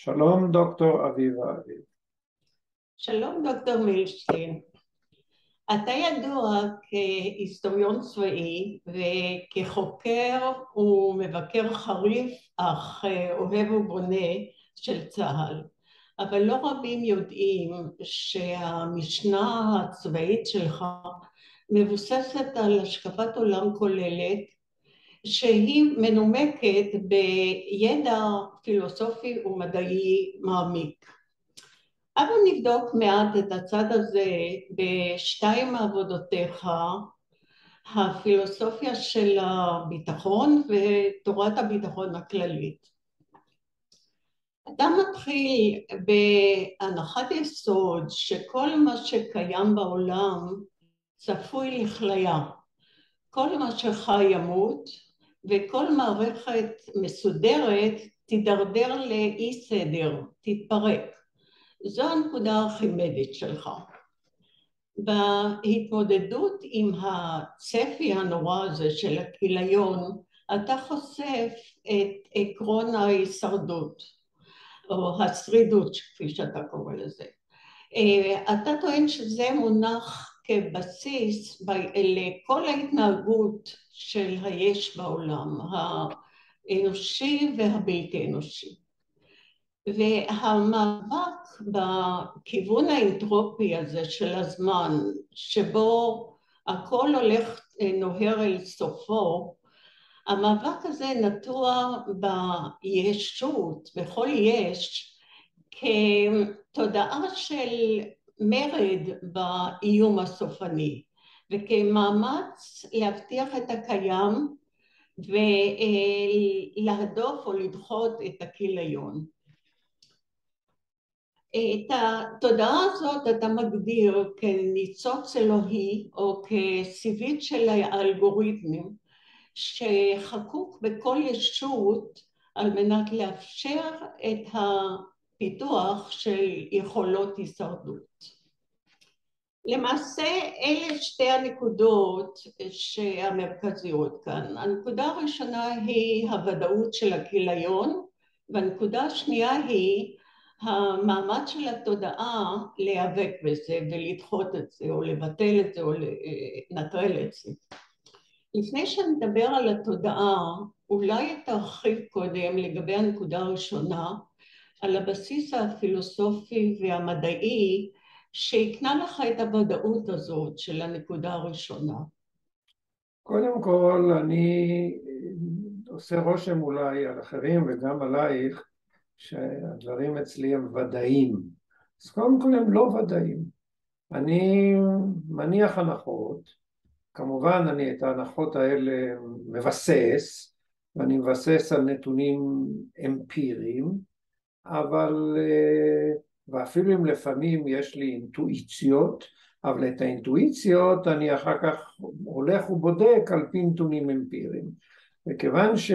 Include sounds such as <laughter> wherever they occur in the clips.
שלום דוקטור אביבה אביב. שלום דוקטור מילשטיין. אתה ידוע כהיסטוריון צבאי וכחוקר ומבקר חריף אך אוהב ובונה של צה"ל, אבל לא רבים יודעים שהמשנה הצבאית שלך מבוססת על השקפת עולם כוללת שהיא מנומקת בידע פילוסופי ומדעי מעמיק. הבה נבדוק מעט את הצד הזה בשתיים מעבודותיך, הפילוסופיה של הביטחון ותורת הביטחון הכללית. אתה מתחיל בהנחת יסוד שכל מה שקיים בעולם צפוי לכליה. כל מה שחי ימות וכל מערכת מסודרת תידרדר לאי סדר, תתפרק. זו הנקודה הארכימדית שלך. בהתמודדות עם הצפי הנורא הזה של הכיליון, אתה חושף את עקרון ההישרדות, או השרידות כפי שאתה קורא לזה. אתה טוען שזה מונח כבסיס לכל ההתנהגות של היש בעולם, האנושי והבלתי אנושי. והמאבק בכיוון האנטרופי הזה של הזמן, שבו הכל הולך נוהר אל סופו, המאבק הזה נטוע בישות, בכל יש, כתודעה של מרד באיום הסופני וכמאמץ להבטיח את הקיים ולהדוף או לדחות את הכיליון. את התודעה הזאת אתה מגדיר כניצוץ אלוהי או כסיבית של האלגוריתמים שחקוק בכל ישות על מנת לאפשר את הפיתוח של יכולות הישרדות. למעשה אלה שתי הנקודות המרכזיות כאן. הנקודה הראשונה היא הוודאות של הכיליון והנקודה השנייה היא המאמץ של התודעה להיאבק בזה ולדחות את זה או לבטל את זה או לנטרל את זה. לפני שנדבר על התודעה אולי תרחיב קודם לגבי הנקודה הראשונה על הבסיס הפילוסופי והמדעי שהקנה לך את הוודאות הזאת של הנקודה הראשונה. קודם כל אני עושה רושם אולי על אחרים וגם עלייך שהדברים אצלי הם ודאיים. אז קודם כל הם לא ודאיים. אני מניח הנחות, כמובן אני את ההנחות האלה מבסס, ואני מבסס על נתונים אמפיריים, אבל ואפילו אם לפעמים יש לי אינטואיציות, אבל את האינטואיציות אני אחר כך הולך ובודק על פי נתונים אמפיריים. וכיוון ש...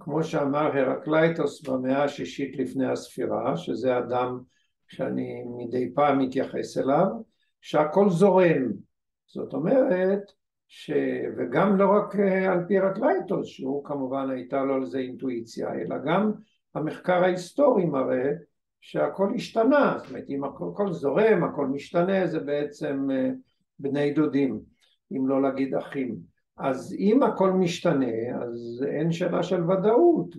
כמו שאמר הרקלייטוס במאה השישית לפני הספירה, שזה אדם שאני מדי פעם מתייחס אליו, שהכל זורם. זאת אומרת, ש... וגם לא רק על פי הרקלייטוס, שהוא כמובן הייתה לו על זה אינטואיציה, אלא גם המחקר ההיסטורי מראה שהכל השתנה, זאת אומרת אם הכל, הכל זורם, הכל משתנה, זה בעצם בני דודים, אם לא להגיד אחים. אז אם הכל משתנה, אז אין שאלה של ודאות,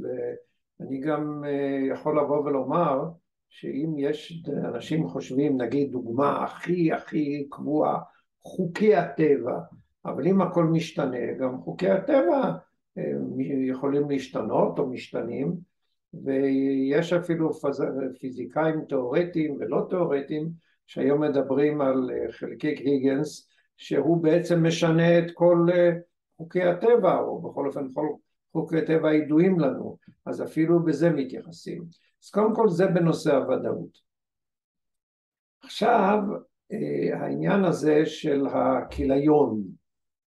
ואני גם יכול לבוא ולומר שאם יש אנשים חושבים, נגיד דוגמה הכי הכי קבועה, חוקי הטבע, אבל אם הכל משתנה, גם חוקי הטבע יכולים להשתנות או משתנים, ויש אפילו פיזיקאים תיאורטיים ולא תיאורטיים שהיום מדברים על חלקיק היגנס שהוא בעצם משנה את כל חוקי הטבע או בכל אופן כל חוקי הטבע הידועים לנו אז אפילו בזה מתייחסים. אז קודם כל זה בנושא הוודאות. עכשיו העניין הזה של הכיליון.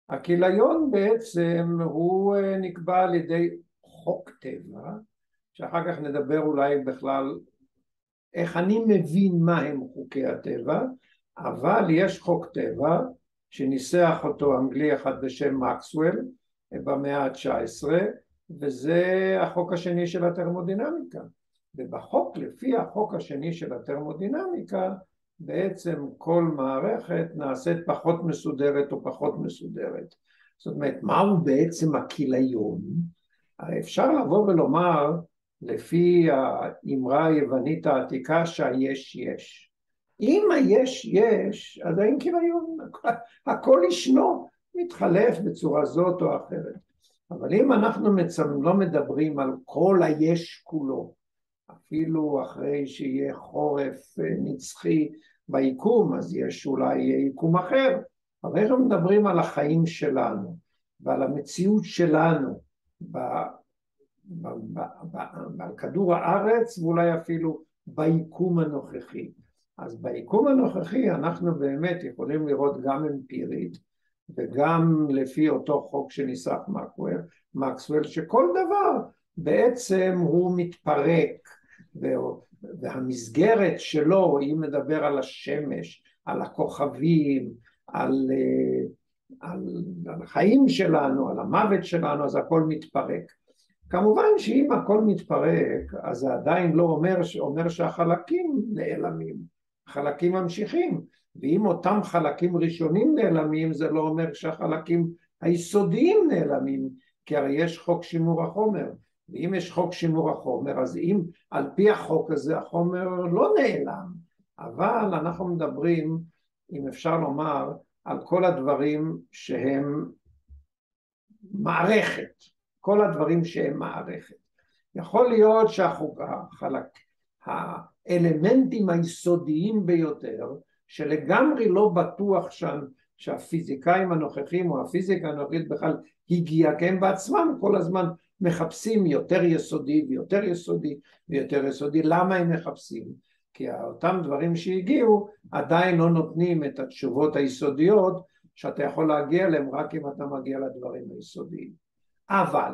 הכיליון בעצם הוא נקבע על ידי חוק טבע שאחר כך נדבר אולי בכלל איך אני מבין מה הם חוקי הטבע, אבל יש חוק טבע שניסח אותו אנגלי אחד בשם מקסוול במאה ה-19 וזה החוק השני של התרמודינמיקה ובחוק, לפי החוק השני של התרמודינמיקה, בעצם כל מערכת נעשית פחות מסודרת או פחות מסודרת. זאת אומרת, מהו בעצם הכיליון? אפשר לבוא ולומר, לפי האמרה היוונית העתיקה, שהיש יש. אם היש יש, אז אין כיליון, הכל ישנו, מתחלף בצורה זאת או אחרת. אבל אם אנחנו מצמ... לא מדברים על כל היש כולו, אפילו אחרי שיהיה חורף אה, נצחי ביקום, אז יש אולי יקום אחר, אבל אנחנו מדברים על החיים שלנו ועל המציאות שלנו. על כדור הארץ ואולי אפילו ביקום הנוכחי. אז ביקום הנוכחי אנחנו באמת יכולים לראות גם אמפירית וגם לפי אותו חוק שניסח מקסוול, שכל דבר בעצם הוא מתפרק והמסגרת שלו, היא מדבר על השמש, על הכוכבים, על, אה, על, על החיים שלנו, על המוות שלנו, אז הכל מתפרק. כמובן שאם הכל מתפרק, אז זה עדיין לא אומר, אומר שהחלקים נעלמים, חלקים ממשיכים, ואם אותם חלקים ראשונים נעלמים, זה לא אומר שהחלקים היסודיים נעלמים, כי הרי יש חוק שימור החומר, ואם יש חוק שימור החומר, אז אם על פי החוק הזה החומר לא נעלם, אבל אנחנו מדברים, אם אפשר לומר, על כל הדברים שהם מערכת, כל הדברים שהם מערכת. יכול להיות שהחלק, האלמנטים היסודיים ביותר, שלגמרי לא בטוח שם שהפיזיקאים הנוכחים או הפיזיקה הנוכחית בכלל הגיעה, כי הם בעצמם כל הזמן מחפשים יותר יסודי ויותר יסודי ויותר יסודי. למה הם מחפשים? כי אותם דברים שהגיעו עדיין לא נותנים את התשובות היסודיות שאתה יכול להגיע אליהם רק אם אתה מגיע לדברים היסודיים. אבל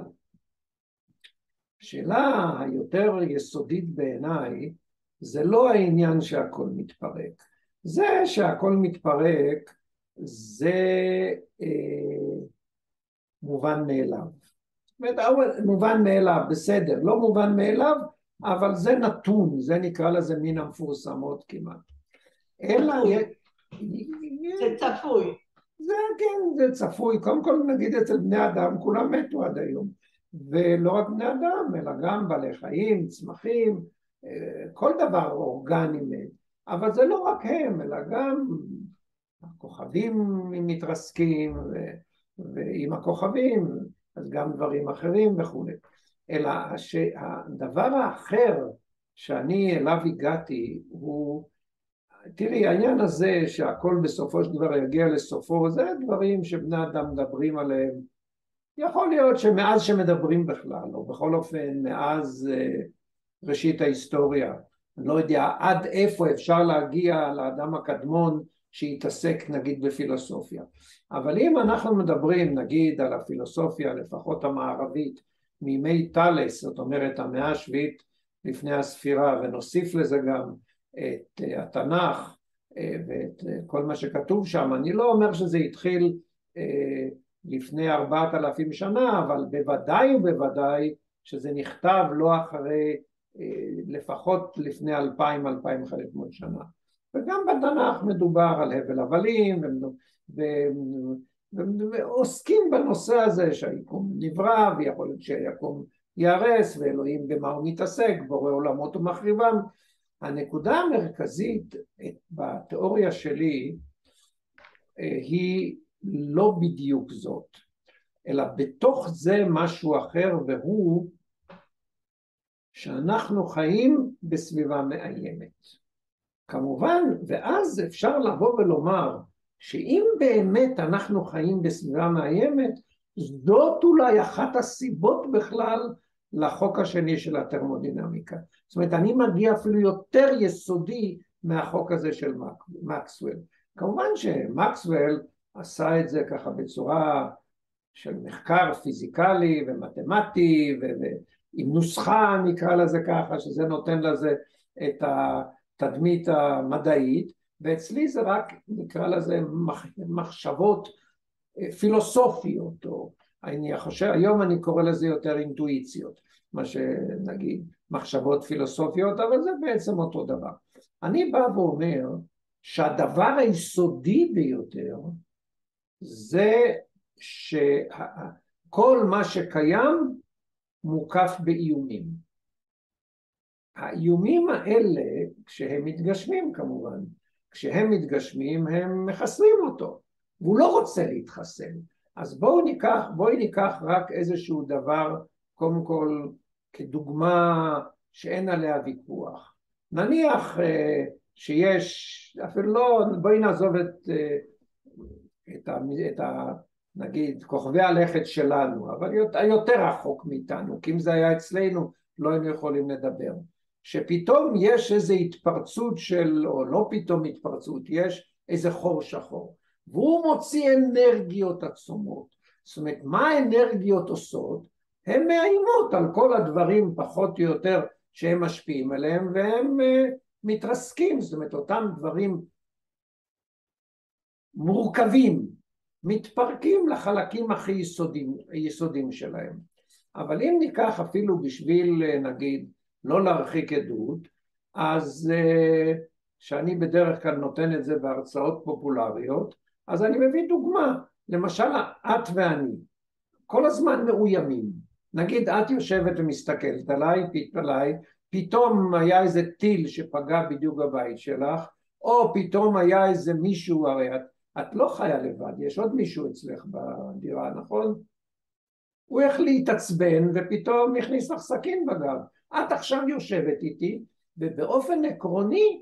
השאלה היותר יסודית בעיניי זה לא העניין שהכל מתפרק. זה שהכל מתפרק זה אה, מובן מאליו. מובן מאליו, בסדר, לא מובן מאליו, אבל זה נתון, זה נקרא לזה מן המפורסמות כמעט. אלא... זה צפוי. זה כן, זה צפוי. קודם כל נגיד אצל בני אדם, כולם מתו עד היום. ולא רק בני אדם, אלא גם בעלי חיים, צמחים, אה, כל דבר אורגני מת. אבל זה לא רק הם, אלא גם הכוכבים מתרסקים, ועם הכוכבים אז גם דברים אחרים וכולי. אלא שהדבר האחר שאני אליו הגעתי הוא, תראי העניין הזה שהכל בסופו של דבר יגיע לסופו זה דברים שבני אדם מדברים עליהם יכול להיות שמאז שמדברים בכלל או בכל אופן מאז uh, ראשית ההיסטוריה אני לא יודע עד איפה אפשר להגיע לאדם הקדמון שיתעסק נגיד בפילוסופיה. אבל אם אנחנו מדברים נגיד על הפילוסופיה לפחות המערבית מימי טאלס, זאת אומרת המאה השביעית לפני הספירה ונוסיף לזה גם את אה, התנ"ך אה, ואת אה, כל מה שכתוב שם, אני לא אומר שזה התחיל לפני ארבעת אלפים שנה, אבל בוודאי ובוודאי שזה נכתב לא אחרי לפחות לפני אלפיים אלפיים חלק מאות שנה. וגם בתנ"ך מדובר על הבל הבלים ועוסקים בנושא הזה שהיקום נברא ויכול להיות שהיקום ייהרס ואלוהים במה הוא מתעסק, בורא עולמות ומחריבם. הנקודה המרכזית בתיאוריה שלי אה, היא לא בדיוק זאת, אלא בתוך זה משהו אחר והוא שאנחנו חיים בסביבה מאיימת. כמובן, ואז אפשר לבוא ולומר שאם באמת אנחנו חיים בסביבה מאיימת, זאת אולי אחת הסיבות בכלל לחוק השני של התרמודינמיקה. זאת אומרת, אני מגיע אפילו יותר יסודי מהחוק הזה של מקסוול. כמובן שמקסוול עשה את זה ככה בצורה של מחקר פיזיקלי ומתמטי ועם נוסחה נקרא לזה ככה, שזה נותן לזה את. התדמית המדעית, ואצלי זה רק נקרא לזה מחשבות אה, פילוסופיות, או אני חושב, היום אני קורא לזה יותר אינטואיציות, מה שנגיד מחשבות פילוסופיות, אבל זה בעצם אותו דבר. אני בא ואומר שהדבר היסודי ביותר זה שכל מה שקיים מוקף באיומים. האיומים האלה, כשהם מתגשמים כמובן, כשהם מתגשמים הם מחסלים אותו, והוא לא רוצה להתחסל. אז בואו ניקח, בואי ניקח רק איזשהו דבר, קודם כל כדוגמה שאין עליה ויכוח. נניח אה, שיש, אפילו לא, בואי נעזוב את, אה, את, ה, את ה... נגיד כוכבי הלכת שלנו, אבל היותר רחוק מאיתנו, כי אם זה היה אצלנו לא היינו יכולים לדבר. שפתאום יש איזו התפרצות של, או לא פתאום התפרצות, יש איזה חור שחור, והוא מוציא אנרגיות עצומות. זאת אומרת, מה האנרגיות עושות? הן מאיימות על כל הדברים פחות או יותר שהם משפיעים עליהם, והם uh, מתרסקים, זאת אומרת, אותם דברים מורכבים, מתפרקים לחלקים הכי יסודיים, יסודיים שלהם. אבל אם ניקח אפילו בשביל אה, נגיד לא להרחיק עדות, אז אה, שאני בדרך כלל נותן את זה בהרצאות פופולריות, אז אני מביא דוגמה, למשל את ואני, כל הזמן מאוימים, נגיד את יושבת ומסתכלת עליי, עליי, פתאום היה איזה טיל שפגע בדיוק בבית שלך, או פתאום היה איזה מישהו, הרי את, את לא חיה לבד, יש עוד מישהו אצלך בדירה, נכון? הוא החליט להתעצבן ופתאום הכניס לך סכין בגב. את עכשיו יושבת איתי ובאופן עקרוני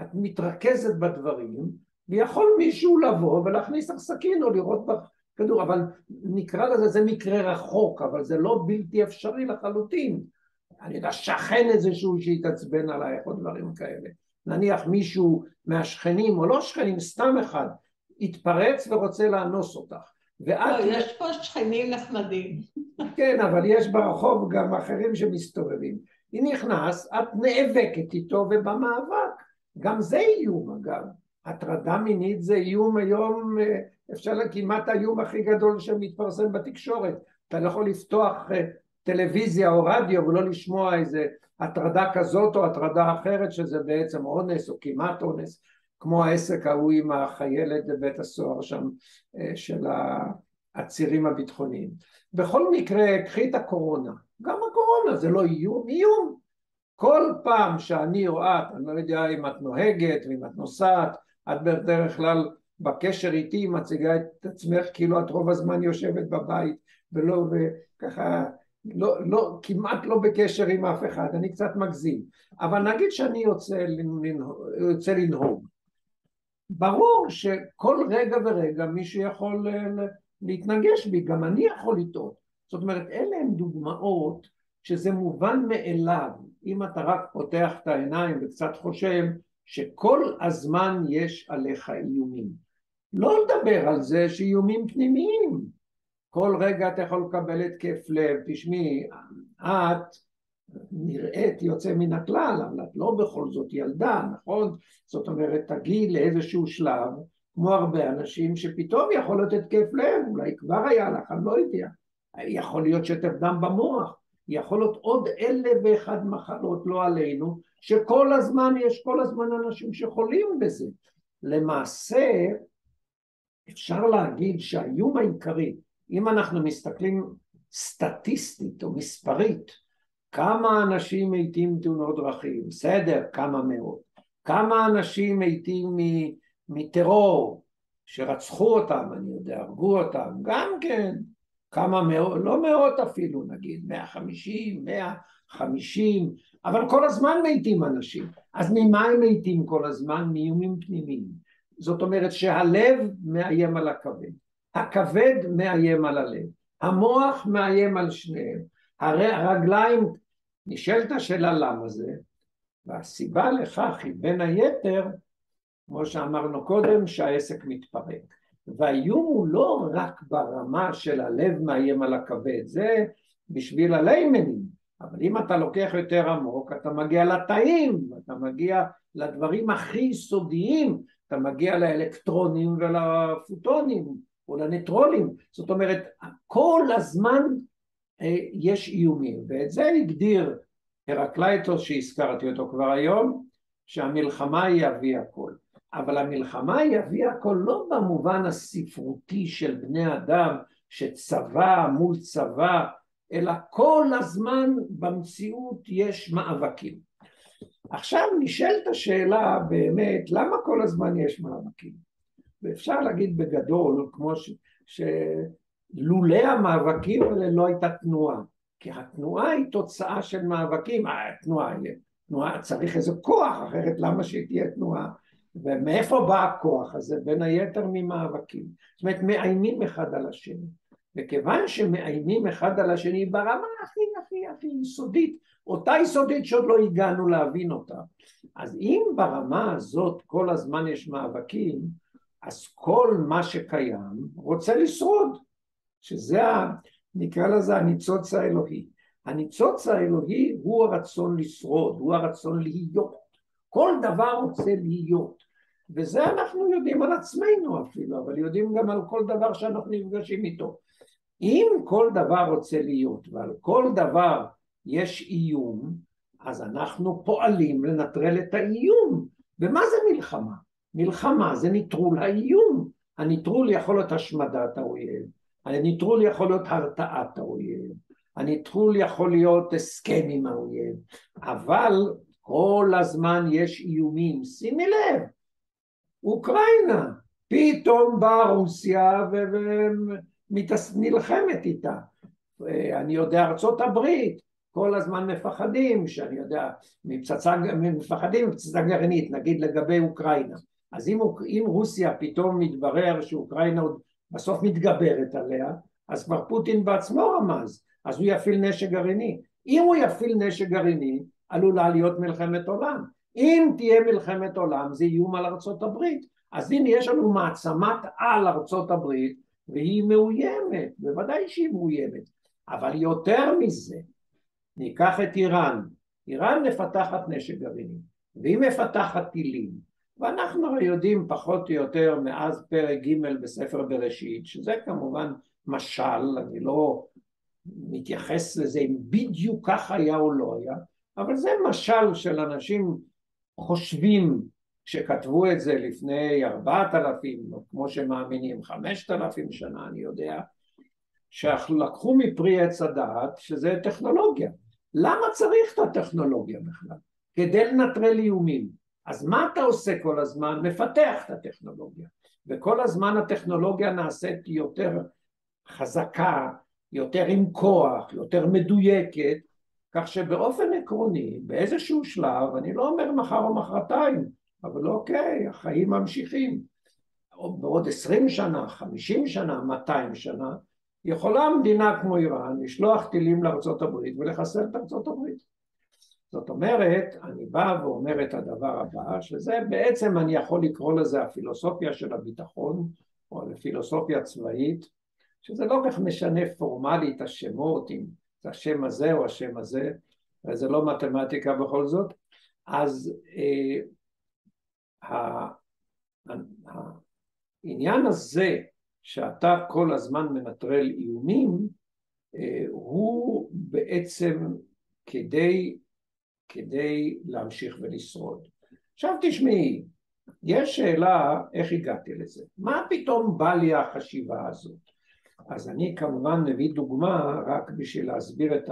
את מתרכזת בדברים ויכול מישהו לבוא ולהכניס לך סכין או לראות בך כדור, אבל נקרא לזה, זה מקרה רחוק, אבל זה לא בלתי אפשרי לחלוטין. אני יודע, שכן איזשהו שהתעצבן עלייך או דברים כאלה. נניח מישהו מהשכנים או לא שכנים, סתם אחד, התפרץ ורוצה לאנוס אותך. ואת... לא, יש פה שכנים נחמדים. כן, אבל יש ברחוב גם אחרים שמסתובבים. היא נכנס, את נאבקת איתו ובמאבק. גם זה איום אגב. הטרדה מינית זה איום היום, אה, אפשר להגיד כמעט האיום הכי גדול שמתפרסם בתקשורת. אתה לא יכול לפתוח אה, טלוויזיה או רדיו ולא לשמוע איזה הטרדה כזאת או הטרדה אחרת שזה בעצם אונס או כמעט אונס. כמו העסק ההוא עם החיילת בבית הסוהר שם אה, של העצירים הביטחוניים. בכל מקרה, קחי את הקורונה, גם הקורונה זה לא איום, איום. כל פעם שאני או את, אני לא יודע אם את נוהגת ואם את נוסעת, את בדרך כלל בקשר איתי מציגה את עצמך כאילו את רוב הזמן יושבת בבית ולא, וככה, לא, לא, כמעט לא בקשר עם אף אחד, אני קצת מגזים, אבל נגיד שאני יוצא, יוצא לנהוג. ברור שכל רגע ורגע מישהו יכול אה, להתנגש בי, גם אני יכול לטעות. זאת אומרת, אלה הן דוגמאות שזה מובן מאליו, אם אתה רק פותח את העיניים וקצת חושב שכל הזמן יש עליך איומים. לא לדבר על זה שאיומים פנימיים. כל רגע אתה יכול לקבל התקף לב, תשמעי, את נראית יוצא מן הכלל, אבל את לא בכל זאת ילדה, נכון? זאת אומרת, תגיעי לאיזשהו שלב, כמו הרבה אנשים, שפתאום יכול להיות התקף לב, אולי כבר היה לך, אני לא יודע. יכול להיות שטף דם במוח, יכול להיות עוד אלף ואחד מחלות, לא עלינו, שכל הזמן, יש כל הזמן אנשים שחולים בזה. למעשה, אפשר להגיד שהאיום העיקרי, אם אנחנו מסתכלים סטטיסטית או מספרית, כמה אנשים מתים מתאונות דרכים? בסדר, כמה מאות. כמה אנשים מתים מטרור, שרצחו אותם, אני יודע, הרגו אותם, גם כן. כמה מאות, לא מאות אפילו נגיד, 150, 150, אבל כל הזמן מתים אנשים. אז ממה הם מתים כל הזמן? מאיומים פנימיים. זאת אומרת שהלב מאיים על הכבד, הכבד מאיים על הלב, המוח מאיים על שניהם, הרגליים, נשאלת השאלה למה זה, והסיבה לכך היא בין היתר, כמו שאמרנו קודם, שהעסק מתפרק. והאיום הוא לא רק ברמה של הלב מאיים על הכבד, זה בשביל הליימנים, אבל אם אתה לוקח יותר עמוק, אתה מגיע לתאים, אתה מגיע לדברים הכי סודיים, אתה מגיע לאלקטרונים ולפוטונים, או לניטרולים, זאת אומרת כל הזמן אה, יש איומים, ואת זה הגדיר הרקלייטוס שהזכרתי אותו כבר היום, שהמלחמה היא אבי הכל. אבל המלחמה היא אבי הכל לא במובן הספרותי של בני אדם שצבא מול צבא, אלא כל הזמן במציאות יש מאבקים. עכשיו נשאלת השאלה באמת, למה כל הזמן יש מאבקים? ואפשר להגיד בגדול, כמו ש... שלולא המאבקים האלה לא הייתה תנועה, כי התנועה היא תוצאה של מאבקים, התנועה, תנועה צריך איזה כוח, אחרת למה שתהיה תנועה? ומאיפה בא הכוח הזה? בין היתר ממאבקים. זאת אומרת, מאיימים אחד על השני. וכיוון שמאיימים אחד על השני ברמה הכי הכי הכי יסודית, אותה יסודית שעוד לא הגענו להבין אותה, אז אם ברמה הזאת כל הזמן יש מאבקים, אז כל מה שקיים רוצה לשרוד, שזה, נקרא לזה הניצוץ האלוהי. הניצוץ האלוהי הוא הרצון לשרוד, הוא הרצון להיות. כל דבר רוצה להיות. וזה אנחנו יודעים על עצמנו אפילו, אבל יודעים גם על כל דבר שאנחנו נפגשים איתו. אם כל דבר רוצה להיות ועל כל דבר יש איום, אז אנחנו פועלים לנטרל את האיום. ומה זה מלחמה? מלחמה זה נטרול האיום. הנטרול יכול להיות השמדת האויב, הנטרול יכול להיות הרתעת האויב, הנטרול יכול להיות הסכם עם האויב, אבל כל הזמן יש איומים. שימי לב, אוקראינה, פתאום באה רוסיה ונלחמת איתה. אני יודע, ארצות הברית, כל הזמן מפחדים, שאני יודע, מפצצה, מפחדים מפצצה גרעינית, נגיד לגבי אוקראינה. אז אם, אם רוסיה פתאום מתברר שאוקראינה עוד בסוף מתגברת עליה, אז כבר פוטין בעצמו רמז, אז הוא יפעיל נשק גרעיני. אם הוא יפעיל נשק גרעיני, עלולה להיות מלחמת עולם. אם תהיה מלחמת עולם זה איום על ארצות הברית. אז הנה יש לנו מעצמת על ארצות הברית והיא מאוימת, בוודאי שהיא מאוימת. אבל יותר מזה, ניקח את איראן. איראן מפתחת נשק גרעיני, והיא מפתחת טילים. ואנחנו יודעים פחות או יותר מאז פרק ג' בספר בראשית, שזה כמובן משל, אני לא מתייחס לזה אם בדיוק כך היה או לא היה, אבל זה משל של אנשים חושבים שכתבו את זה לפני ארבעת אלפים, או כמו שמאמינים חמשת אלפים שנה, אני יודע, שלקחו מפרי עץ הדעת שזה טכנולוגיה. למה צריך את הטכנולוגיה בכלל? כדי לנטרל איומים. אז מה אתה עושה כל הזמן? מפתח את הטכנולוגיה. וכל הזמן הטכנולוגיה נעשית יותר חזקה, יותר עם כוח, יותר מדויקת, כך שבאופן עקרוני, באיזשהו שלב, אני לא אומר מחר או מחרתיים, אבל אוקיי, החיים ממשיכים. בעוד עשרים שנה, חמישים שנה, מאתיים שנה, יכולה מדינה כמו איראן לשלוח טילים לארצות הברית ולחסל את ארצות הברית. זאת אומרת, אני בא ואומר את הדבר הבא, שזה בעצם אני יכול לקרוא לזה הפילוסופיה של הביטחון, או הפילוסופיה צבאית, שזה לא כך משנה פורמלית השמות, אם זה השם הזה או השם הזה, וזה לא מתמטיקה בכל זאת, אז אה, העניין הזה שאתה כל הזמן מנטרל איומים, אה, הוא בעצם כדי, כדי להמשיך ולשרוד. עכשיו תשמעי, יש שאלה איך הגעתי לזה. מה פתאום בא לי החשיבה הזאת? אז אני כמובן מביא דוגמה רק בשביל להסביר את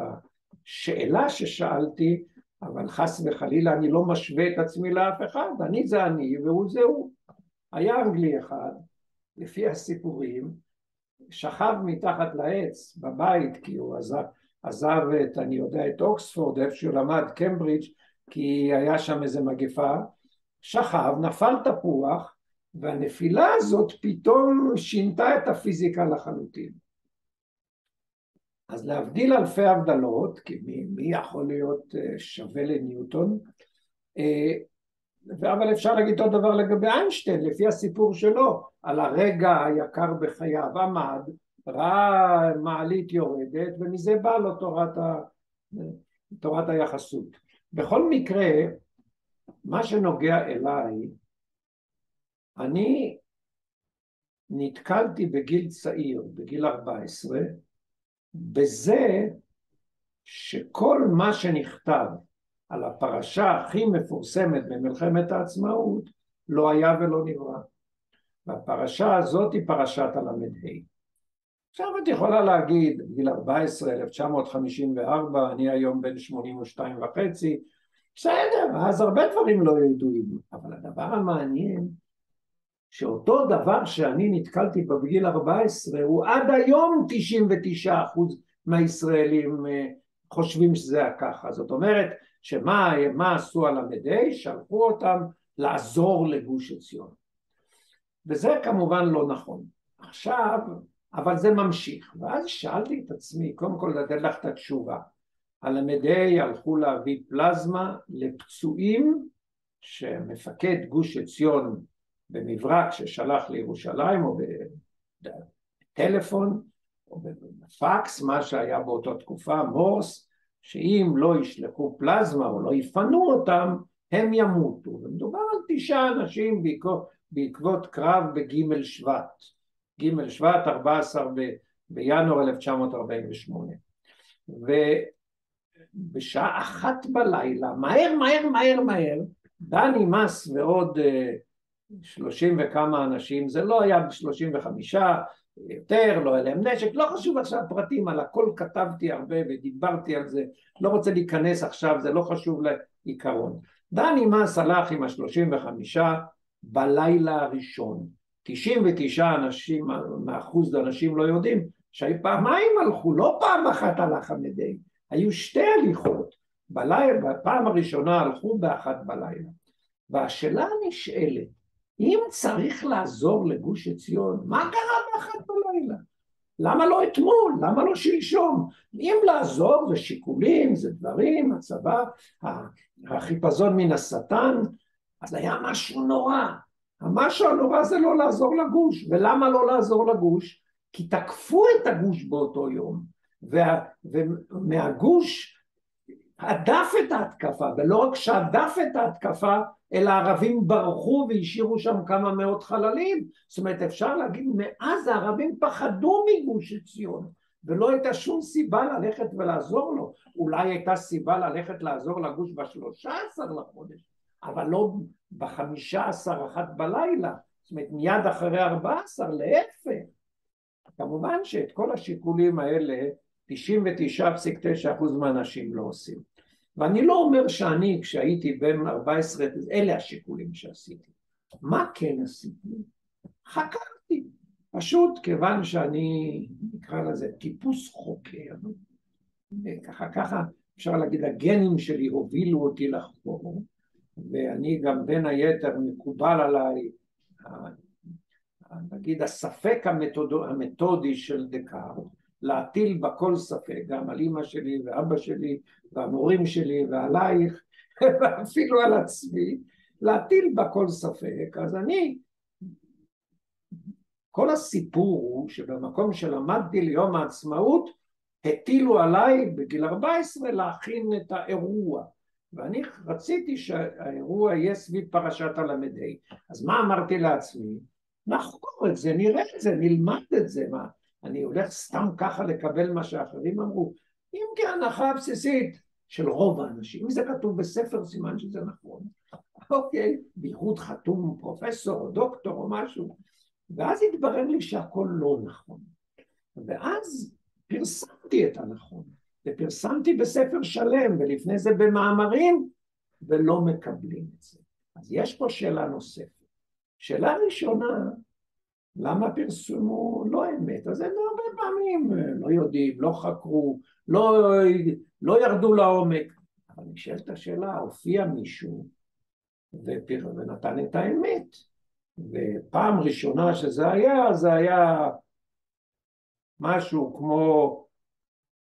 השאלה ששאלתי, אבל חס וחלילה אני לא משווה את עצמי לאף אחד, אני זה אני והוא זה הוא. היה אנגלי אחד, לפי הסיפורים, שכב מתחת לעץ בבית כי הוא עזב, עזב את, אני יודע, את אוקספורד, איפה שהוא למד, קמברידג', כי היה שם איזה מגפה, שכב, נפל תפוח, והנפילה הזאת פתאום שינתה את הפיזיקה לחלוטין. אז להבדיל אלפי הבדלות, כי מי, מי יכול להיות אה, שווה לניוטון, אה, אבל אפשר להגיד אותו דבר לגבי איינשטיין, לפי הסיפור שלו, על הרגע היקר בחייו, עמד, ראה מעלית יורדת, ומזה בא לו תורת, ה... תורת היחסות. בכל מקרה, מה שנוגע אליי, אני נתקלתי בגיל צעיר, בגיל 14, בזה שכל מה שנכתב על הפרשה הכי מפורסמת במלחמת העצמאות לא היה ולא נברא. והפרשה הזאת היא פרשת הל"ה. עכשיו את יכולה להגיד, גיל 14, 1954, אני היום בן 82 וחצי, בסדר, אז הרבה דברים לא ידועים, אבל הדבר המעניין, שאותו דבר שאני נתקלתי בו בגיל 14, הוא עד היום 99% מהישראלים אה, חושבים שזה ככה. זאת אומרת, שמה עשו על המדי? שלחו אותם לעזור לגוש עציון. וזה כמובן לא נכון. עכשיו, אבל זה ממשיך. ואז שאלתי את עצמי, קודם כל לתת לך את התשובה. הלמדי הלכו להביא פלזמה לפצועים שמפקד גוש עציון במברק ששלח לירושלים או בטלפון או בפקס, מה שהיה באותה תקופה, מורס, שאם לא ישלחו פלזמה או לא יפנו אותם, הם ימותו. ומדובר על תשעה אנשים בעקבות, בעקבות קרב בג' שבט. ג' שבט, 14 ב, בינואר 1948. ובשעה אחת בלילה, מהר מהר מהר מהר, דני מס ועוד אה, שלושים וכמה אנשים, זה לא היה שלושים וחמישה, יותר, לא היה להם נשק, לא חשוב עכשיו פרטים, על הכל כתבתי הרבה ודיברתי על זה, לא רוצה להיכנס עכשיו, זה לא חשוב לעיקרון. דני מס הלך עם השלושים וחמישה בלילה הראשון. תשעים ותשעה אנשים, מאחוז אנשים לא יודעים שפעמיים הלכו, לא פעם אחת הלך המדי, היו שתי הליכות. בלילה, בפעם הראשונה הלכו באחת בלילה. והשאלה הנשאלת, אם צריך לעזור לגוש עציון, מה קרה באחת בלילה? למה לא אתמול? למה לא שלשום? אם לעזור זה שיקולים, זה דברים, הצבא, החיפזון מן השטן, אז היה משהו נורא. המשהו הנורא זה לא לעזור לגוש. ולמה לא לעזור לגוש? כי תקפו את הגוש באותו יום. וה, ומהגוש הדף את ההתקפה, ולא רק שהדף את ההתקפה, אלא הערבים ברחו והשאירו שם כמה מאות חללים. זאת אומרת, אפשר להגיד, מאז הערבים פחדו מגוש עציון, ולא הייתה שום סיבה ללכת ולעזור לו. אולי הייתה סיבה ללכת לעזור לגוש בשלושה עשר לחודש, אבל לא בחמישה עשר אחת בלילה. זאת אומרת, מיד אחרי ארבע עשר, להפך. כמובן שאת כל השיקולים האלה 99.9% מהאנשים לא עושים. ואני לא אומר שאני, כשהייתי בן 14, אלה השיקולים שעשיתי. מה כן עשיתי? חקרתי. פשוט כיוון שאני, נקרא לזה, טיפוס חוקר, וככה ככה אפשר להגיד הגנים שלי הובילו אותי לחקור, ואני גם בין היתר מקובל עליי, נגיד הספק המתודו, המתודי של דקארט, להטיל בכל ספק, גם על אימא שלי ואבא שלי והמורים שלי ועלייך <laughs> ואפילו על עצמי, להטיל בכל ספק, אז אני, כל הסיפור הוא שבמקום שלמדתי ליום העצמאות, הטילו עליי בגיל 14 להכין את האירוע, ואני רציתי שהאירוע יהיה סביב פרשת הל"ה. אז מה אמרתי לעצמי? נחקור את זה, נראה את זה, נלמד את זה, מה, אני הולך סתם ככה לקבל מה שאחרים אמרו, אם כהנחה בסיסית של רוב האנשים, אם זה כתוב בספר סימן שזה נכון, <laughs> אוקיי, בייחוד חתום פרופסור או דוקטור או משהו, ואז התברר לי שהכל לא נכון, ואז פרסמתי את הנכון, ופרסמתי בספר שלם, ולפני זה במאמרים, ולא מקבלים את זה. אז יש פה שאלה נוספת. שאלה ראשונה, למה פרסמו לא אמת? אז הם הרבה פעמים לא יודעים, לא חקרו, לא, לא ירדו לעומק. אבל נשאלת השאלה, הופיע מישהו ופר... ונתן את האמת. ופעם ראשונה שזה היה, זה היה משהו כמו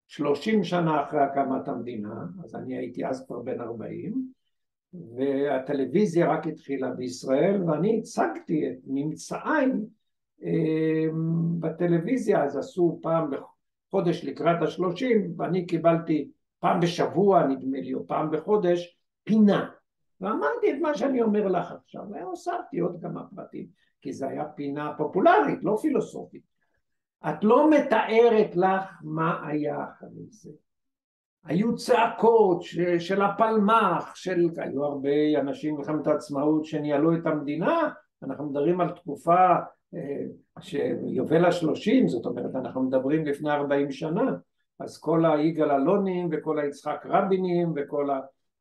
שלושים שנה אחרי הקמת המדינה, אז אני הייתי אז כבר בן ארבעים, והטלוויזיה רק התחילה בישראל, ואני הצגתי את ממצאיי בטלוויזיה, אז עשו פעם בחודש לקראת השלושים, ואני קיבלתי פעם בשבוע נדמה לי, או פעם בחודש, פינה. ואמרתי את מה שאני אומר לך עכשיו, והוספתי עוד כמה פרטים, כי זו הייתה פינה פופולרית, לא פילוסופית. את לא מתארת לך מה היה אחרי זה. היו צעקות של הפלמ"ח, של... היו הרבה אנשים במלחמת העצמאות שניהלו את המדינה, אנחנו מדברים על תקופה שיובל השלושים, זאת אומרת אנחנו מדברים לפני ארבעים שנה, אז כל היגאל אלונים וכל היצחק רבינים וכל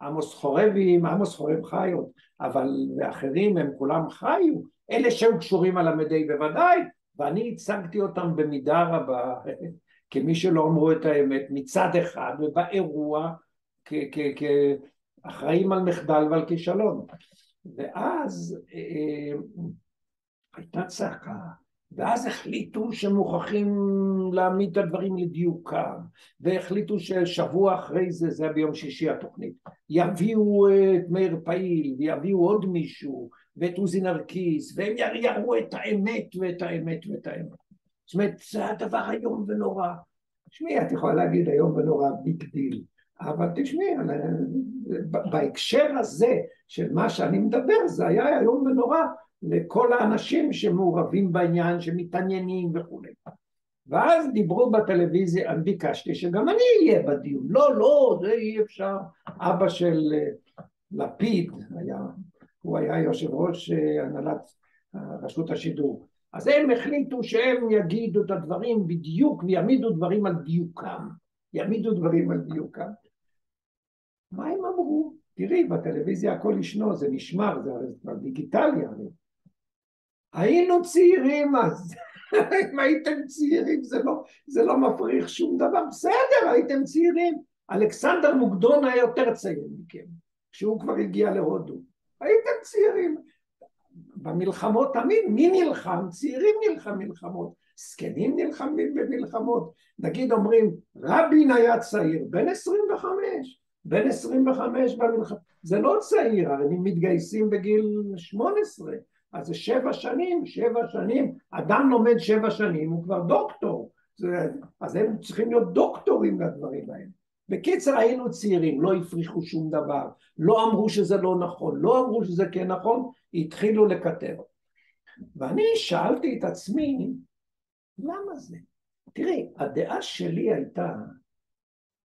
העמוס חורבים, עמוס חורב חי עוד, אבל ואחרים הם כולם חיו, אלה שהיו קשורים על המדי בוודאי, ואני הצגתי אותם במידה רבה <laughs> כמי שלא אמרו את האמת מצד אחד ובאירוע כאחראים על מחדל ועל כישלון. ואז אה, הייתה צעקה ואז החליטו שמוכרחים להעמיד את הדברים לדיוקם והחליטו ששבוע אחרי זה, זה היה ביום שישי התוכנית, יביאו את מאיר פעיל ויביאו עוד מישהו ואת עוזי נרקיס והם יראו את האמת ואת האמת ואת האמת. זאת אומרת זה הדבר איום ונורא. תשמעי את יכולה להגיד איום ונורא big deal אבל תשמעי בהקשר הזה של מה שאני מדבר זה היה איום ונורא לכל האנשים שמעורבים בעניין, שמתעניינים וכולי. ואז דיברו בטלוויזיה, אני ביקשתי שגם אני אהיה בדיון. לא, לא, זה אי אפשר. אבא של אה, לפיד היה, הוא היה יושב ראש אה, הנהלת אה, רשות השידור. אז הם החליטו שהם יגידו את הדברים בדיוק ויעמידו דברים על דיוקם. יעמידו דברים על דיוקם. מה הם אמרו? תראי, בטלוויזיה הכל ישנו, זה נשמר, זה כבר דיגיטלי הרי. היינו צעירים אז, <laughs> אם הייתם צעירים זה לא, זה לא מפריך שום דבר, בסדר הייתם צעירים, אלכסנדר מוקדון היה יותר צעיר מכם, כשהוא כבר הגיע להודו, הייתם צעירים, במלחמות תמיד, מי נלחם? צעירים נלחם מלחמות, זקנים נלחמים במלחמות, נגיד אומרים רבין היה צעיר, בן 25, בן 25 במלחמה, זה לא צעיר, הם מתגייסים בגיל 18 אז זה שבע שנים, שבע שנים, אדם לומד שבע שנים, הוא כבר דוקטור, זה, אז הם צריכים להיות דוקטורים לדברים האלה. בקיצר היינו צעירים, לא הפריחו שום דבר, לא אמרו שזה לא נכון, לא אמרו שזה כן נכון, התחילו לקטר. ואני שאלתי את עצמי, למה זה? תראי, הדעה שלי הייתה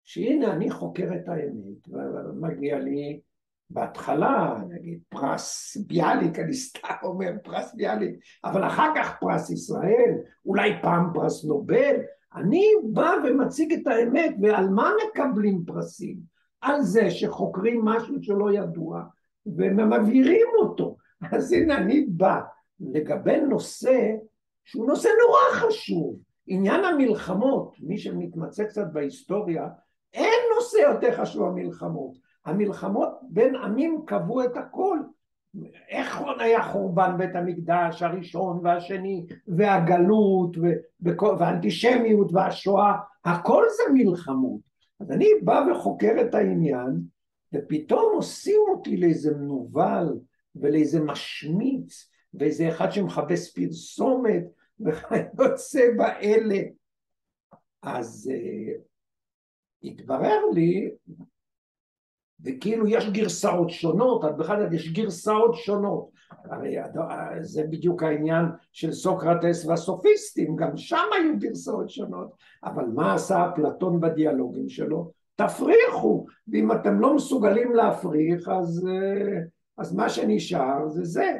שהנה אני חוקר את האמת, ומגיע לי בהתחלה, נגיד פרס ביאליק, אני סתם אומר פרס ביאליק, אבל אחר כך פרס ישראל, אולי פעם פרס נובל, אני בא ומציג את האמת, ועל מה מקבלים פרסים? על זה שחוקרים משהו שלא ידוע ומבהירים אותו. אז הנה אני בא לגבי נושא שהוא נושא נורא חשוב, עניין המלחמות, מי שמתמצא קצת בהיסטוריה, אין נושא יותר חשוב המלחמות. המלחמות בין עמים קבעו את הכל. איך היה חורבן בית המקדש הראשון והשני והגלות והאנטישמיות והשואה, הכל זה מלחמות. אז אני בא וחוקר את העניין ופתאום עושים אותי לאיזה מנוול ולאיזה משמיץ ואיזה אחד שמחפש פרסומת <laughs> וכיוצא באלה. אז uh, התברר לי וכאילו יש גרסאות שונות, אז בכלל יש גרסאות שונות. הרי זה בדיוק העניין של סוקרטס והסופיסטים, גם שם היו גרסאות שונות. אבל מה עשה אפלטון בדיאלוגים שלו? תפריכו, ואם אתם לא מסוגלים להפריך, אז, אז מה שנשאר זה זה.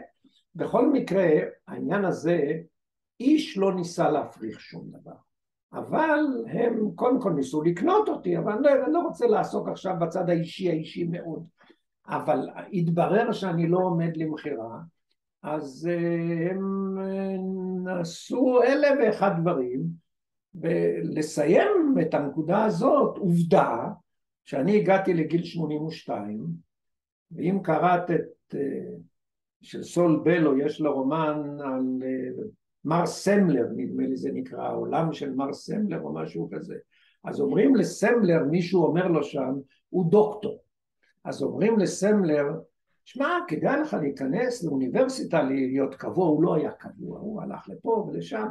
בכל מקרה, העניין הזה, איש לא ניסה להפריך שום דבר. אבל הם קודם כל ניסו לקנות אותי, אבל אני לא, לא רוצה לעסוק עכשיו בצד האישי האישי מאוד. אבל התברר שאני לא עומד למכירה, אז אה, הם אה, נעשו אלף ואחד דברים, ולסיים את הנקודה הזאת, עובדה שאני הגעתי לגיל 82, ואם קראת את אה, של סול בלו, יש לו רומן על מר סמלר, נדמה לי זה נקרא, העולם של מר סמלר או משהו כזה. אז אומרים לסמלר, מישהו אומר לו שם, הוא דוקטור. אז אומרים לסמלר, שמע, כדאי לך להיכנס לאוניברסיטה להיות קבוע, הוא לא היה קבוע, הוא הלך לפה ולשם.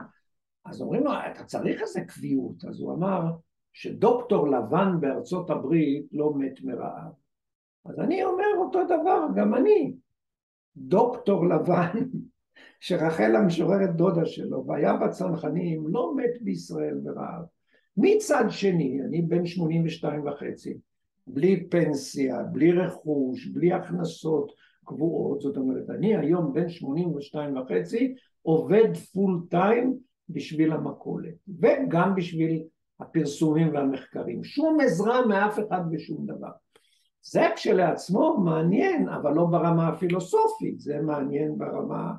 אז אומרים לו, אתה צריך איזה קביעות. אז הוא אמר שדוקטור לבן בארצות הברית לא מת מרעב. אז אני אומר אותו דבר, גם אני. דוקטור לבן <laughs> שרחל המשוררת דודה שלו והיה בצנחנים לא מת בישראל ברעב מצד שני, אני בן 82 וחצי, בלי פנסיה, בלי רכוש, בלי הכנסות קבועות, זאת אומרת, אני היום בן 82 וחצי, עובד פול טיים בשביל המכולת, וגם בשביל הפרסומים והמחקרים. שום עזרה מאף אחד בשום דבר. זה כשלעצמו מעניין, אבל לא ברמה הפילוסופית, זה מעניין ברמה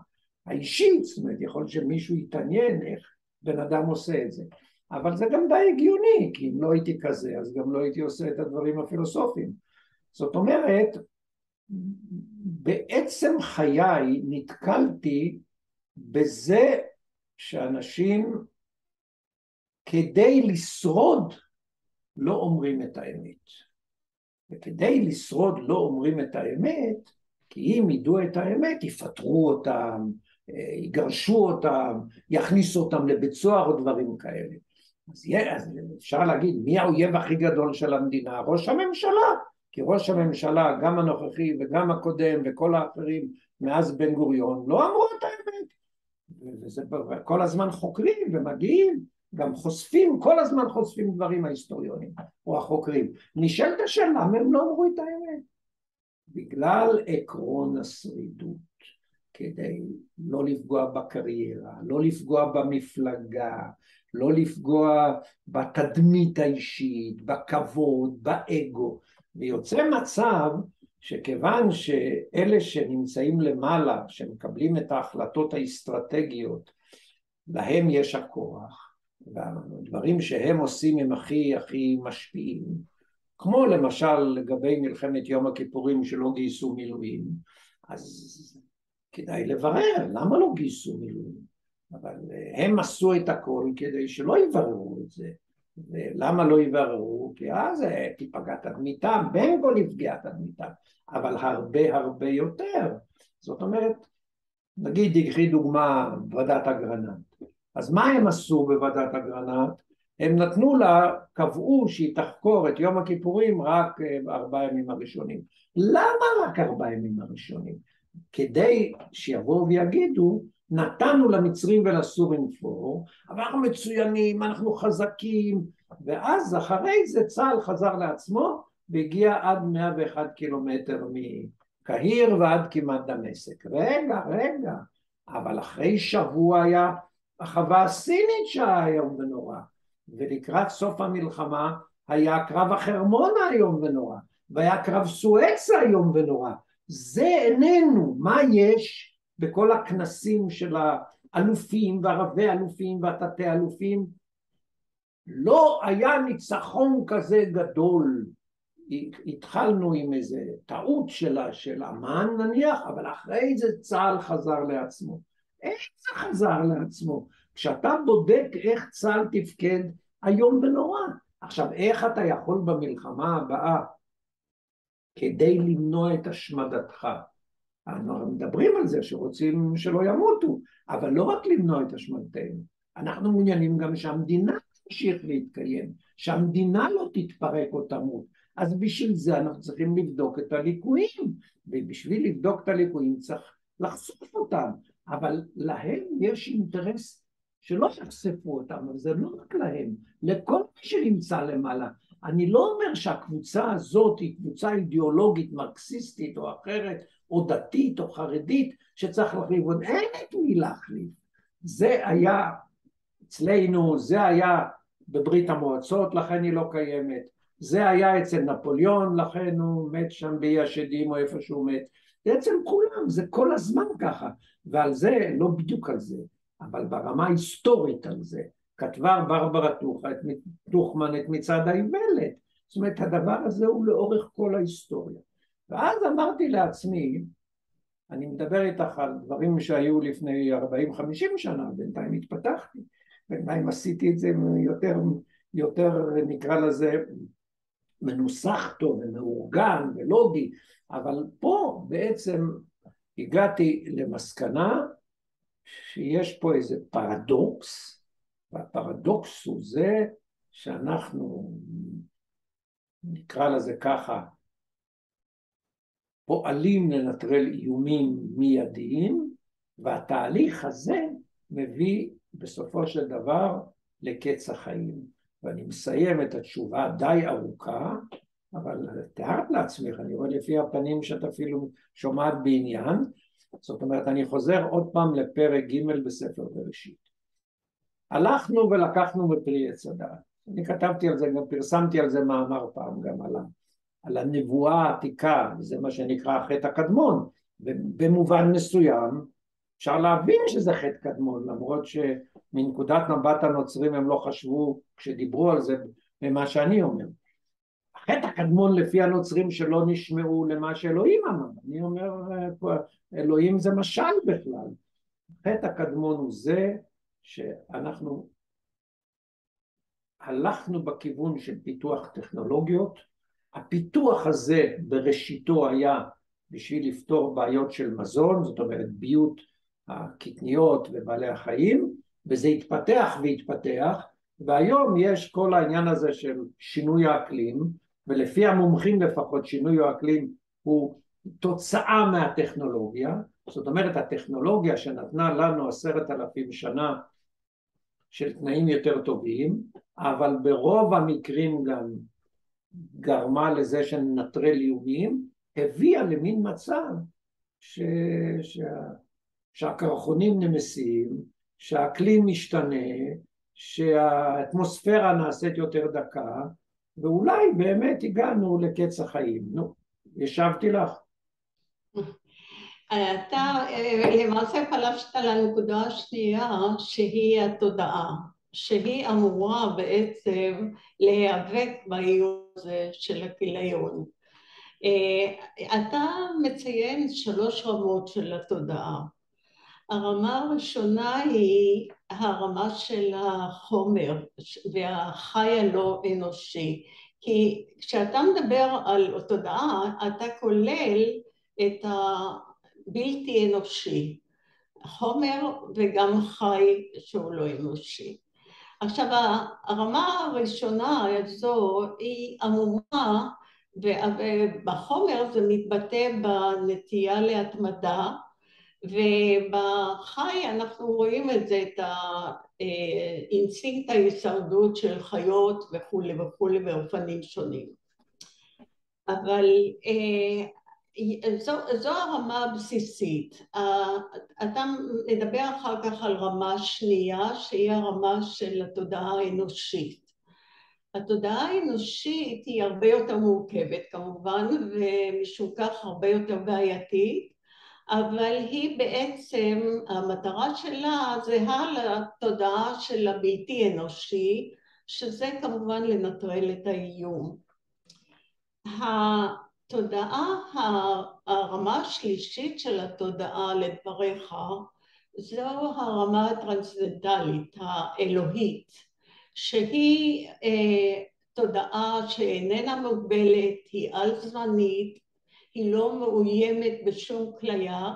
האישית, זאת אומרת, יכול להיות שמישהו יתעניין איך בן אדם עושה את זה. אבל זה גם די הגיוני, כי אם לא הייתי כזה, אז גם לא הייתי עושה את הדברים הפילוסופיים. זאת אומרת, בעצם חיי נתקלתי בזה שאנשים כדי לשרוד לא אומרים את האמת. וכדי לשרוד לא אומרים את האמת, כי אם ידעו את האמת יפטרו אותם, יגרשו אותם, יכניסו אותם לבית סוהר או דברים כאלה. אז, יהיה, אז אפשר להגיד מי האויב הכי גדול של המדינה? ראש הממשלה. כי ראש הממשלה, גם הנוכחי וגם הקודם וכל האחרים מאז בן גוריון, לא אמרו את האמת. וזה כל הזמן חוקרים ומגיעים, גם חושפים, כל הזמן חושפים דברים ההיסטוריונים או החוקרים. נשאלת השאלה, הם לא אמרו את האמת? בגלל עקרון השרידות, כדי לא לפגוע בקריירה, לא לפגוע במפלגה, לא לפגוע בתדמית האישית, בכבוד, באגו. ויוצא מצב שכיוון שאלה שנמצאים למעלה, שמקבלים את ההחלטות האסטרטגיות, להם יש הכוח, והדברים שהם עושים הם הכי הכי משפיעים, כמו למשל לגבי מלחמת יום הכיפורים שלא גייסו מילואים, אז כדאי לברר למה לא גייסו מילואים, אבל הם עשו את הכל כדי שלא יבררו את זה. ולמה לא יבררו? כי אז תיפגע תדמיתם, בין כה נפגעה תדמיתם, אבל הרבה הרבה יותר. זאת אומרת, נגיד תקחי דוגמה ועדת אגרנט. אז מה הם עשו בוועדת אגרנט? הם נתנו לה, קבעו שהיא תחקור את יום הכיפורים רק אה, ארבעה ימים הראשונים. למה רק ארבעה ימים הראשונים? כדי שיבואו ויגידו נתנו למצרים ולסורים פור, אבל אנחנו מצוינים, אנחנו חזקים, ואז אחרי זה צה"ל חזר לעצמו והגיע עד 101 קילומטר מקהיר ועד כמעט דמשק. רגע, רגע, אבל אחרי שבוע היה החווה הסינית שהיה איום ונורא, ולקראת סוף המלחמה היה קרב החרמון האיום ונורא, והיה קרב סואץ האיום ונורא. זה איננו, מה יש? בכל הכנסים של האלופים והרבי אלופים והתתי אלופים לא היה ניצחון כזה גדול התחלנו עם איזה טעות שלה, של אמן נניח, אבל אחרי זה צה"ל חזר לעצמו. איך זה חזר לעצמו? כשאתה בודק איך צה"ל תפקד איום ונורא. עכשיו, איך אתה יכול במלחמה הבאה, כדי למנוע את השמדתך, אנחנו מדברים על זה שרוצים שלא ימותו, אבל לא רק למנוע את השמדתנו, אנחנו מעוניינים גם שהמדינה תמשיך להתקיים, שהמדינה לא תתפרק או תמות. אז בשביל זה אנחנו צריכים לבדוק את הליקויים, ובשביל לבדוק את הליקויים צריך לחשוף אותם, אבל להם יש אינטרס שלא יחשפו אותם, אבל זה לא רק להם, לכל מי שנמצא למעלה. אני לא אומר שהקבוצה הזאת היא קבוצה אידיאולוגית מרקסיסטית או אחרת או דתית או חרדית שצריך להחליף, עוד אין את מי להחליף. זה היה אצלנו, זה היה בברית המועצות, לכן היא לא קיימת. זה היה אצל נפוליאון, לכן הוא מת שם באי השדים או איפה שהוא מת. זה אצל כולם, זה כל הזמן ככה. ועל זה, לא בדיוק על זה, אבל ברמה ההיסטורית על זה, כתבה ברברה טוכמן את מצעד האיוולת. זאת אומרת, הדבר הזה הוא לאורך כל ההיסטוריה. ואז אמרתי לעצמי, אני מדבר איתך על דברים שהיו לפני 40-50 שנה, בינתיים התפתחתי, בינתיים עשיתי את זה יותר, יותר נקרא לזה מנוסח טוב ומאורגן ולוגי, אבל פה בעצם הגעתי למסקנה שיש פה איזה פרדוקס, והפרדוקס הוא זה שאנחנו נקרא לזה ככה פועלים לנטרל איומים מיידיים והתהליך הזה מביא בסופו של דבר לקץ החיים. ואני מסיים את התשובה די ארוכה, אבל תיארת לעצמך, אני רואה לפי הפנים שאת אפילו שומעת בעניין, זאת אומרת אני חוזר עוד פעם לפרק ג' בספר בראשית. הלכנו ולקחנו מפרי עץ הדעת. אני כתבתי על זה, גם פרסמתי על זה מאמר פעם גם על, על הנבואה העתיקה, זה מה שנקרא החטא הקדמון, ובמובן מסוים אפשר להבין שזה חטא קדמון, למרות שמנקודת מבט הנוצרים הם לא חשבו כשדיברו על זה ממה שאני אומר. החטא הקדמון לפי הנוצרים שלא נשמעו למה שאלוהים אמר, אני אומר אלוהים זה משל בכלל. החטא הקדמון הוא זה שאנחנו הלכנו בכיוון של פיתוח טכנולוגיות, הפיתוח הזה בראשיתו היה בשביל לפתור בעיות של מזון, זאת אומרת ביות הקטניות ובעלי החיים, וזה התפתח והתפתח, והיום יש כל העניין הזה של שינוי האקלים, ולפי המומחים לפחות שינוי האקלים הוא תוצאה מהטכנולוגיה, זאת אומרת הטכנולוגיה שנתנה לנו עשרת אלפים שנה של תנאים יותר טובים, אבל ברוב המקרים גם גרמה לזה שננטרל איומים, הביאה למין מצב ש... שה... שהקרחונים נמסים, שהאקלים משתנה, שהאטמוספירה נעשית יותר דקה, ואולי באמת הגענו לקץ החיים. נו, השבתי לך. <laughs> אתה למעשה פלשת לנקודה השנייה שהיא התודעה, שהיא אמורה בעצם להיאבק באיום הזה של הכיליון. אתה מציין שלוש רמות של התודעה. הרמה הראשונה היא הרמה של החומר והחי הלא אנושי כי כשאתה מדבר על תודעה אתה כולל את הבלתי אנושי חומר וגם חי שהוא לא אנושי עכשיו הרמה הראשונה הזו היא עמומה ובחומר זה מתבטא בנטייה להתמדה ובחי אנחנו רואים את זה, את האינסטינקט ההישרדות של חיות וכולי וכולי באופנים שונים. אבל זו, זו הרמה הבסיסית. אתה מדבר אחר כך על רמה שנייה שהיא הרמה של התודעה האנושית. התודעה האנושית היא הרבה יותר מורכבת כמובן ומשום כך הרבה יותר בעייתית אבל היא בעצם, המטרה שלה זהה לתודעה של הבלתי אנושי, שזה כמובן לנטרל את האיום. התודעה, הרמה השלישית של התודעה לדבריך, זו הרמה הטרנסצנדנטלית, האלוהית, שהיא אה, תודעה שאיננה מוגבלת, היא על-זמנית, היא לא מאוימת בשום כליה,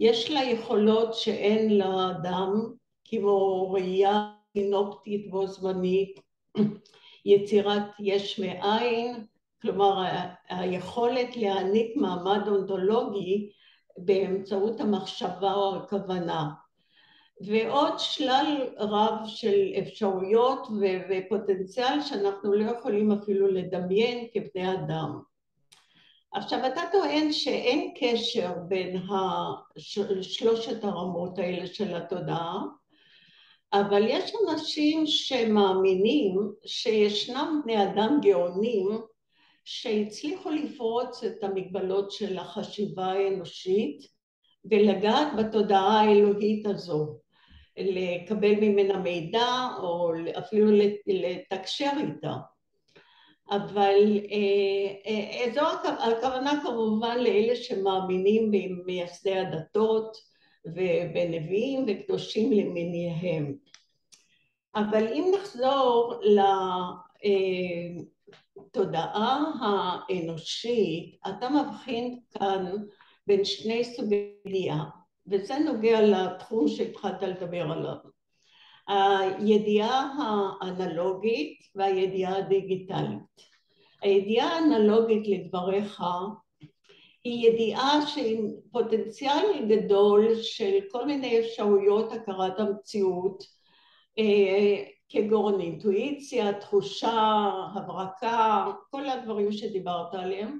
יש לה יכולות שאין לאדם, כמו ראייה סינופטית בו זמנית, יצירת יש מאין, כלומר היכולת להעניק מעמד אונתולוגי באמצעות המחשבה או הכוונה. ועוד שלל רב של אפשרויות ופוטנציאל שאנחנו לא יכולים אפילו לדמיין כבני אדם. עכשיו אתה טוען שאין קשר בין שלושת הרמות האלה של התודעה אבל יש אנשים שמאמינים שישנם בני אדם גאונים שהצליחו לפרוץ את המגבלות של החשיבה האנושית ולגעת בתודעה האלוהית הזו, לקבל ממנה מידע או אפילו לתקשר איתה. אבל אה, אה, זו הכוונה כמובן לאלה שמאמינים במייסדי הדתות ובנביאים וקדושים למיניהם. אבל אם נחזור לתודעה האנושית, אתה מבחין כאן בין שני סוגי ידיעה, וזה נוגע לתחום שהתחלת לדבר עליו. הידיעה האנלוגית והידיעה הדיגיטלית. הידיעה האנלוגית לדבריך היא ידיעה שעם פוטנציאל גדול של כל מיני אפשרויות הכרת המציאות, כגון אינטואיציה, תחושה, הברקה, כל הדברים שדיברת עליהם,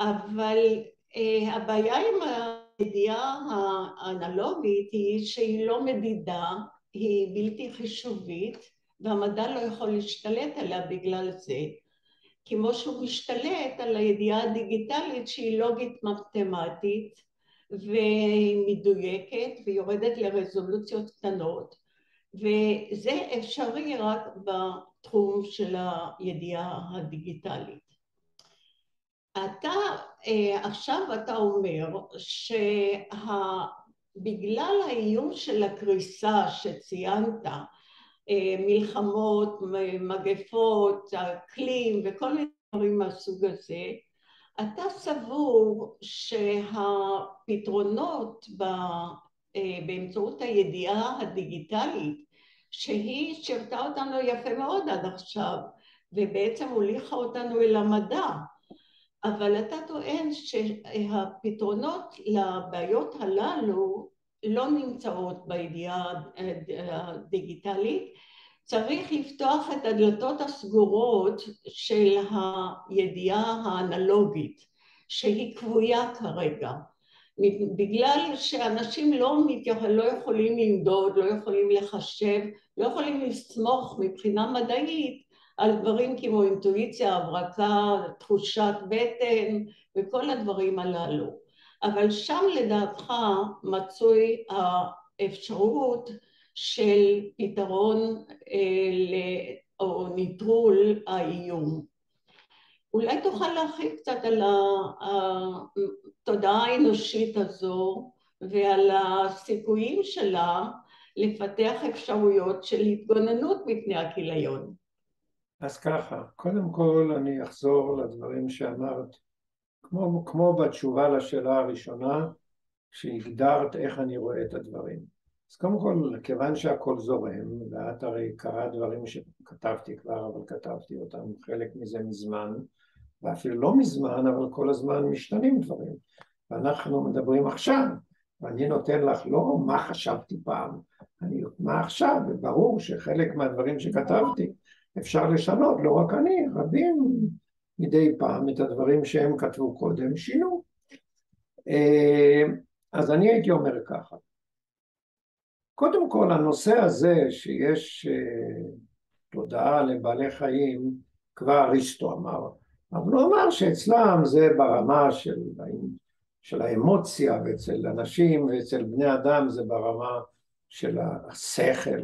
אבל אה, הבעיה עם הידיעה האנלוגית היא שהיא לא מדידה, היא בלתי חישובית והמדע לא יכול להשתלט עליה בגלל זה. כמו שהוא משתלט על הידיעה הדיגיטלית שהיא לוגית מתמטית ומדויקת ויורדת לרזולוציות קטנות וזה אפשרי רק בתחום של הידיעה הדיגיטלית. אתה עכשיו אתה אומר שבגלל האיום של הקריסה שציינת מלחמות, מגפות, אקלים וכל מיני דברים מהסוג הזה, אתה סבור שהפתרונות באמצעות הידיעה הדיגיטלית שהיא שירתה אותנו יפה מאוד עד עכשיו ובעצם הוליכה אותנו אל המדע. אבל אתה טוען שהפתרונות לבעיות הללו לא נמצאות בידיעה הדיגיטלית. צריך לפתוח את הדלתות הסגורות של הידיעה האנלוגית שהיא כבויה כרגע בגלל שאנשים לא, לא יכולים למדוד, לא יכולים לחשב, לא יכולים לסמוך מבחינה מדעית על דברים כמו אינטואיציה, הברקה, תחושת בטן וכל הדברים הללו. אבל שם לדעתך מצוי האפשרות של פתרון או נטרול האיום. אולי תוכל להרחיב קצת על התודעה האנושית הזו ועל הסיכויים שלה לפתח אפשרויות של התגוננות מפני הכיליון. אז ככה, קודם כל אני אחזור לדברים שאמרת, כמו, כמו בתשובה לשאלה הראשונה, שהגדרת איך אני רואה את הדברים. אז קודם כל, כיוון שהכל זורם, ואת הרי קראת דברים שכתבתי כבר, אבל כתבתי אותם, חלק מזה מזמן, ואפילו לא מזמן, אבל כל הזמן משתנים דברים. ואנחנו מדברים עכשיו, ואני נותן לך לא מה חשבתי פעם, אני מה עכשיו, וברור שחלק מהדברים שכתבתי אפשר לשנות, לא רק אני, רבים מדי פעם את הדברים שהם כתבו קודם שינו. אה, אז אני הייתי אומר ככה, קודם כל הנושא הזה שיש אה, תודעה לבעלי חיים, כבר אריסטו אמר, אבל הוא אמר שאצלם זה ברמה של, של האמוציה ואצל אנשים ואצל בני אדם זה ברמה של השכל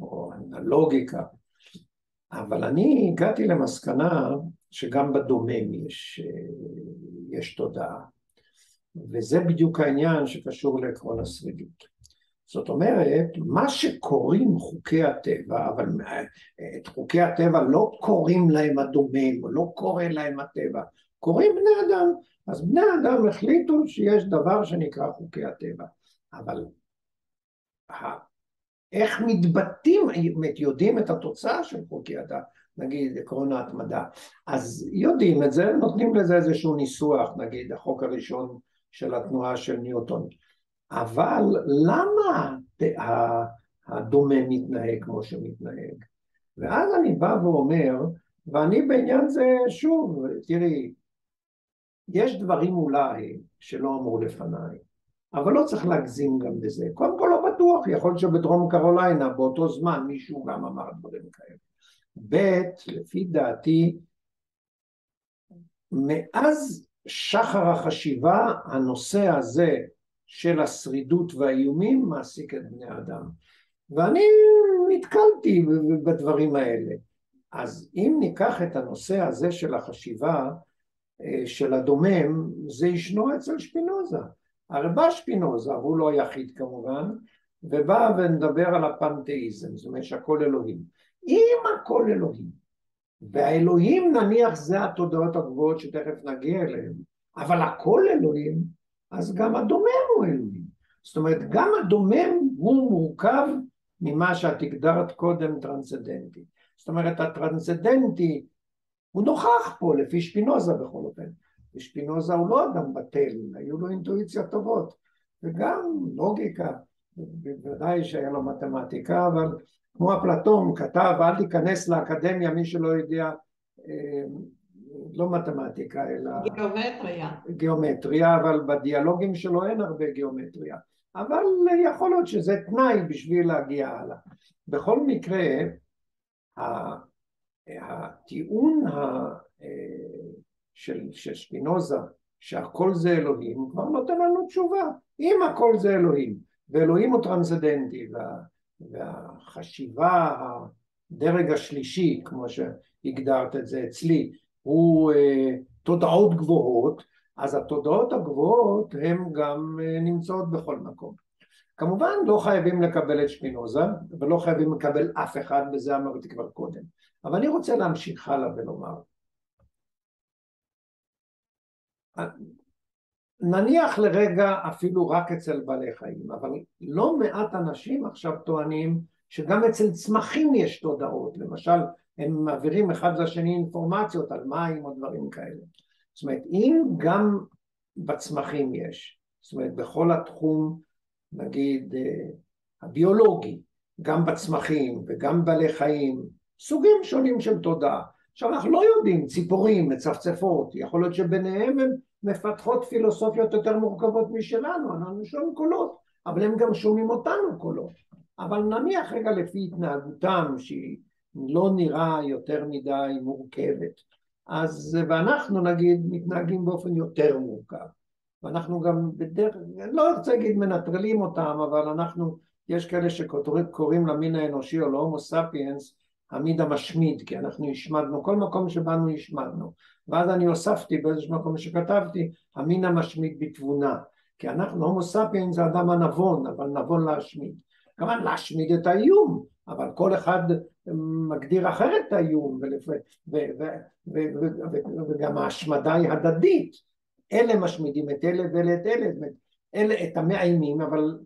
או הלוגיקה. אבל אני הגעתי למסקנה שגם בדומם יש, יש תודעה. וזה בדיוק העניין שקשור לעקרון השרידות זאת אומרת, מה שקוראים חוקי הטבע, אבל את חוקי הטבע לא קוראים להם הדומם, או לא קורא להם הטבע, קוראים בני אדם. אז בני אדם החליטו שיש דבר שנקרא חוקי הטבע. אבל איך מתבטאים, יודעים את התוצאה של חוקי הטבע, נגיד עקרון ההתמדה. אז יודעים את זה, נותנים לזה איזשהו ניסוח, נגיד החוק הראשון של התנועה של ניוטון. אבל למה הדומה מתנהג כמו שמתנהג? ואז אני בא ואומר, ואני בעניין זה, שוב, תראי, יש דברים אולי שלא אמרו לפניי, אבל לא צריך להגזים גם בזה. קודם כל לא בטוח, יכול להיות שבדרום קרוליינה באותו זמן מישהו גם אמר דברים כאלה. ב', לפי דעתי, מאז שחר החשיבה הנושא הזה של השרידות והאיומים מעסיק את בני אדם. ואני נתקלתי בדברים האלה. אז אם ניקח את הנושא הזה של החשיבה אה, של הדומם, זה ישנו אצל שפינוזה. הרי בא שפינוזה, הוא לא היחיד כמובן, ובא ונדבר על הפנתאיזם, זאת אומרת שהכל אלוהים. אם הכל אלוהים, והאלוהים נניח זה התודעות הגבוהות שתכף נגיע אליהן, אבל הכל אלוהים, אז גם הדומם הוא אלוהים. זאת אומרת, גם הדומם הוא מורכב ממה שאת הגדרת קודם טרנסצדנטי. זאת אומרת, הטרנסצדנטי הוא נוכח פה לפי שפינוזה בכל אופן. ושפינוזה הוא לא אדם בטל, היו לו אינטואיציות טובות, וגם לוגיקה, בוודאי שהיה לו מתמטיקה, אבל כמו אפלטון כתב אל תיכנס לאקדמיה מי שלא יודע אה, לא מתמטיקה אלא גיאומטריה. גיאומטריה אבל בדיאלוגים שלו אין הרבה גיאומטריה. אבל יכול להיות שזה תנאי בשביל להגיע הלאה. בכל מקרה הטיעון של, של שפינוזה שהכל זה אלוהים כבר נותן לנו תשובה. אם הכל זה אלוהים ואלוהים הוא טרנסדנטי וה, והחשיבה הדרג השלישי כמו שהגדרת את זה אצלי הוא אה, תודעות גבוהות אז התודעות הגבוהות הן גם אה, נמצאות בכל מקום. כמובן לא חייבים לקבל את שפינוזה ולא חייבים לקבל אף אחד וזה אמרתי כבר קודם. אבל אני רוצה להמשיך הלאה ולומר נניח לרגע אפילו רק אצל בעלי חיים, אבל לא מעט אנשים עכשיו טוענים שגם אצל צמחים יש תודעות, למשל הם מעבירים אחד לשני אינפורמציות על מים או דברים כאלה. זאת אומרת, אם גם בצמחים יש, זאת אומרת בכל התחום נגיד אה, הביולוגי, גם בצמחים וגם בעלי חיים, סוגים שונים של תודעה. עכשיו אנחנו לא יודעים, ציפורים, מצפצפות, יכול להיות שביניהם הם מפתחות פילוסופיות יותר מורכבות משלנו, אנחנו שומעים קולות, אבל הם גם שומעים אותנו קולות. אבל נניח רגע לפי התנהגותם שהיא לא נראה יותר מדי מורכבת, אז ואנחנו נגיד מתנהגים באופן יותר מורכב, ואנחנו גם בדרך, לא רוצה להגיד מנטרלים אותם, אבל אנחנו, יש כאלה שקוראים למין האנושי או להומו ספיאנס המין המשמיד, כי אנחנו השמדנו, כל מקום שבאנו השמדנו. ואז אני הוספתי באיזשהו מקום שכתבתי, המין המשמיד בתבונה. כי אנחנו, הומו ספיאנס זה אדם הנבון, אבל נבון להשמיד. כמובן להשמיד את האיום, אבל כל אחד מגדיר אחרת את האיום, וגם ההשמדה היא הדדית. אלה משמידים את אלה ואלה את אלה, אלה את המאיימים, אבל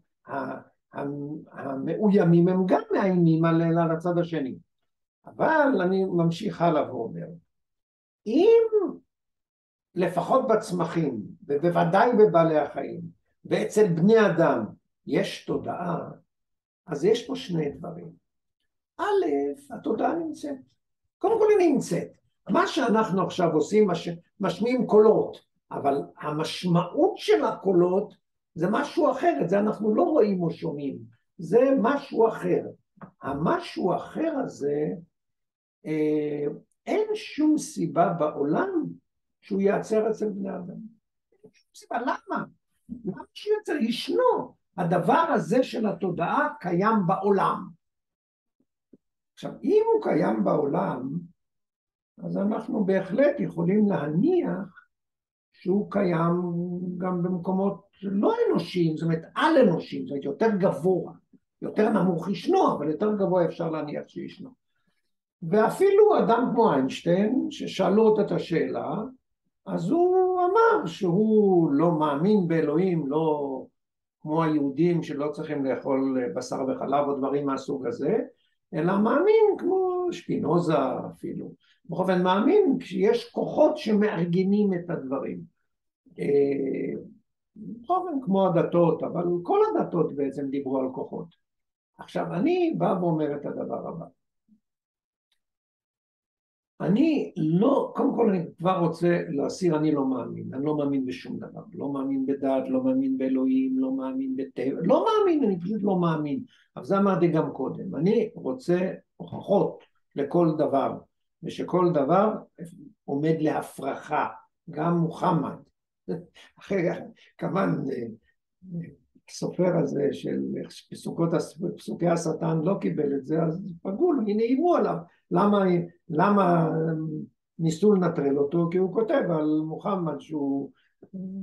המאוימים הם גם מאיימים על הצד השני. אבל אני ממשיך הלאה ואומר, אם לפחות בצמחים, ובוודאי בבעלי החיים, ואצל בני אדם יש תודעה, אז יש פה שני דברים. א', התודעה נמצאת. קודם כל היא נמצאת. מה שאנחנו עכשיו עושים, מש... משמיעים קולות, אבל המשמעות של הקולות זה משהו אחר, את זה אנחנו לא רואים או שומעים, זה משהו אחר. המשהו אחר הזה אה, אין שום סיבה בעולם שהוא ייעצר אצל בני אדם. אין שום סיבה, למה? למה שיוצר? ישנו. הדבר הזה של התודעה קיים בעולם. עכשיו, אם הוא קיים בעולם, אז אנחנו בהחלט יכולים להניח שהוא קיים גם במקומות לא אנושיים, זאת אומרת על-אנושיים, זאת אומרת יותר גבוה, יותר נמוך ישנו, אבל יותר גבוה אפשר להניח שישנו. ואפילו אדם כמו איינשטיין, ששאלו אותו את השאלה, אז הוא אמר שהוא לא מאמין באלוהים, לא כמו היהודים שלא צריכים לאכול בשר וחלב או דברים מהסוג הזה, אלא מאמין כמו שפינוזה אפילו. בכל אופן מאמין שיש כוחות שמארגנים את הדברים. אה, בכל אופן כמו הדתות, אבל כל הדתות בעצם דיברו על כוחות. עכשיו אני בא ואומר את הדבר הבא. אני לא, קודם כל אני כבר רוצה להסיר, אני לא מאמין, אני לא מאמין בשום דבר, לא מאמין בדת, לא מאמין באלוהים, לא מאמין בטבע, לא מאמין, אני פשוט לא מאמין, אבל זה אמרתי גם קודם, אני רוצה הוכחות לכל דבר, ושכל דבר עומד להפרחה, גם מוחמד, <laughs> אחרי כמובן הסופר הזה של פסוקות, פסוקי השטן לא קיבל את זה, אז פגעו לו, הנה איימו עליו. למה, למה ניסו לנטרל אותו? כי הוא כותב על מוחמד שהוא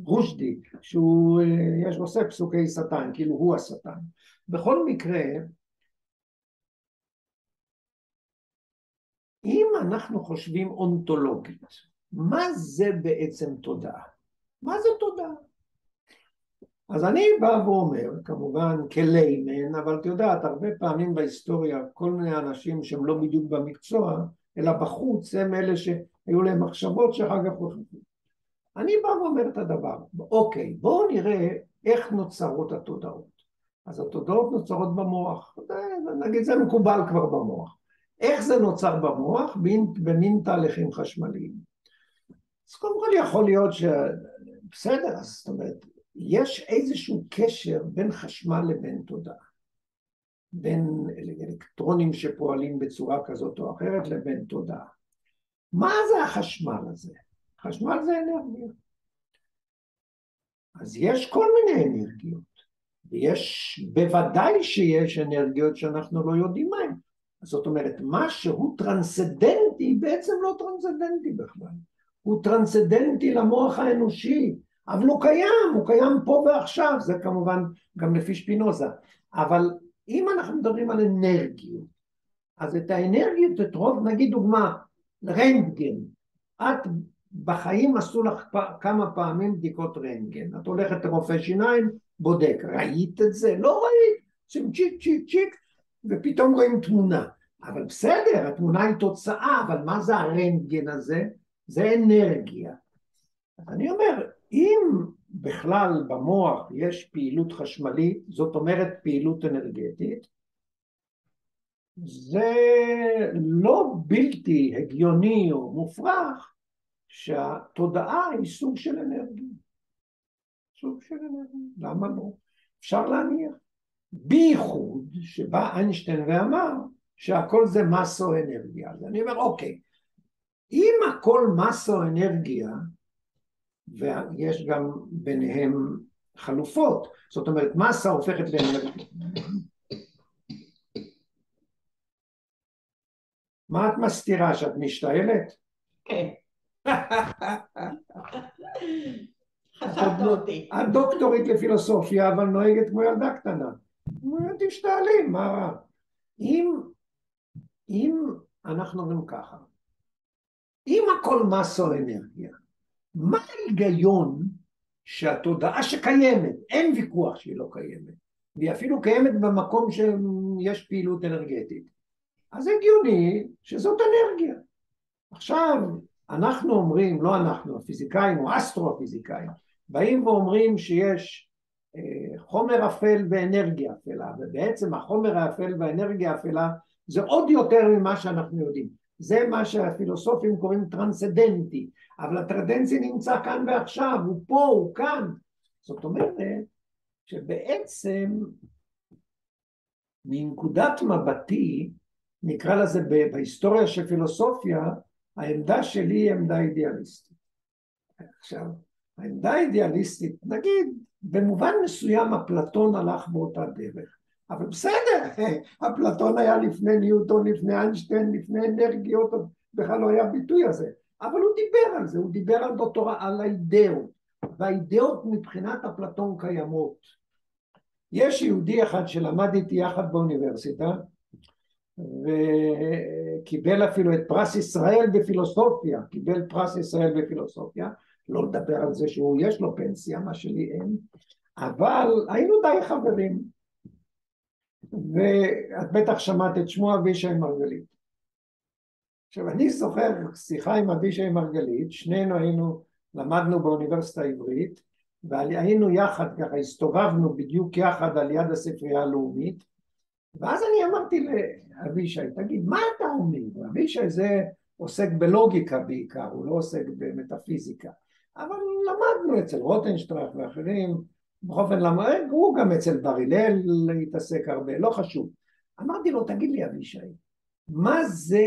רושדי, שהוא יש, עושה פסוקי שטן, כאילו הוא השטן. בכל מקרה, אם אנחנו חושבים אונתולוגית, מה זה בעצם תודעה? מה זה תודעה? אז אני בא ואומר, כמובן כליימן, אבל את יודעת, הרבה פעמים בהיסטוריה כל מיני אנשים שהם לא בדיוק במקצוע, אלא בחוץ, הם אלה שהיו להם מחשבות שאחר כך הוכחו. אני בא ואומר את הדבר, אוקיי, בואו נראה איך נוצרות התודעות. אז התודעות נוצרות במוח, נגיד זה מקובל כבר במוח. איך זה נוצר במוח? במין תהליכים חשמליים. אז קודם כל יכול להיות ש... בסדר, זאת אומרת, יש איזשהו קשר בין חשמל לבין תודעה. בין אלקטרונים שפועלים בצורה כזאת או אחרת לבין תודעה. מה זה החשמל הזה? חשמל זה אנרגיה. אז יש כל מיני אנרגיות, ויש, בוודאי שיש אנרגיות שאנחנו לא יודעים מהן. זאת אומרת, מה שהוא טרנסדנטי בעצם לא טרנסדנטי בכלל. הוא טרנסדנטי למוח האנושי, אבל הוא קיים, הוא קיים פה ועכשיו, זה כמובן גם לפי שפינוזה. אבל אם אנחנו מדברים על אנרגיות, אז את האנרגיות, את רוב, נגיד דוגמה, רנטגן, את בחיים עשו לך כמה פעמים בדיקות רנטגן, את הולכת לרופא שיניים, בודק, ראית את זה? לא ראית, עושים צ'יק צ'יק צ'יק ופתאום רואים תמונה, אבל בסדר, התמונה היא תוצאה, אבל מה זה הרנטגן הזה? זה אנרגיה. אני אומר, אם בכלל במוח יש פעילות חשמלית, זאת אומרת פעילות אנרגטית, זה לא בלתי הגיוני או מופרך שהתודעה היא סוג של אנרגיה. סוג של אנרגיה, למה לא? אפשר להניח. בייחוד שבא איינשטיין ואמר שהכל זה מסו אנרגיה. אז אני אומר, אוקיי, אם הכל מסו אנרגיה, ויש גם ביניהם חלופות, זאת אומרת מסה הופכת לאנרגיה. מה את מסתירה, שאת משתעלת? כן. חשבת אותי. את דוקטורית לפילוסופיה, אבל נוהגת כמו ילדה קטנה. תשתעלים, מה רע? אם, אם אנחנו אומרים ככה, אם הכל מסו אנרגיה, מה ההיגיון שהתודעה שקיימת, אין ויכוח שהיא לא קיימת, והיא אפילו קיימת במקום שיש פעילות אנרגטית, אז הגיוני שזאת אנרגיה. עכשיו, אנחנו אומרים, לא אנחנו, הפיזיקאים או אסטרו-הפיזיקאים, באים ואומרים שיש אה, חומר אפל ואנרגיה אפלה, ובעצם החומר האפל והאנרגיה האפלה זה עוד יותר ממה שאנחנו יודעים. זה מה שהפילוסופים קוראים טרנסדנטי, אבל הטרנסדנטי נמצא כאן ועכשיו, הוא פה, הוא כאן. זאת אומרת שבעצם מנקודת מבטי, נקרא לזה בהיסטוריה של פילוסופיה, העמדה שלי היא עמדה אידיאליסטית. עכשיו, העמדה האידיאליסטית, נגיד, במובן מסוים אפלטון הלך באותה דרך. אבל בסדר, <laughs> אפלטון היה לפני ניוטון, לפני איינשטיין, לפני אנרגיות, בכלל לא היה ביטוי הזה. אבל הוא דיבר על זה, הוא דיבר על דוקטורה, על האידאות, והאידאות מבחינת אפלטון קיימות. יש יהודי אחד שלמד איתי יחד באוניברסיטה, וקיבל אפילו את פרס ישראל בפילוסופיה, קיבל פרס ישראל בפילוסופיה, לא לדבר על זה שהוא יש לו פנסיה, מה שלי אין, אבל היינו די חברים. ואת בטח שמעת את שמו אבישי מרגלית. עכשיו אני זוכר שיחה עם אבישי מרגלית, שנינו היינו, למדנו באוניברסיטה העברית, והיינו יחד ככה, הסתובבנו בדיוק יחד על יד הספרייה הלאומית, ואז אני אמרתי לאבישי, תגיד, מה אתה אומר? אבישי זה עוסק בלוגיקה בעיקר, הוא לא עוסק במטאפיזיקה, אבל למדנו אצל רוטנשטרח ואחרים, בכל אופן למד, הוא גם אצל בר הלל התעסק הרבה, לא חשוב. אמרתי לו, תגיד לי אבישי, מה זה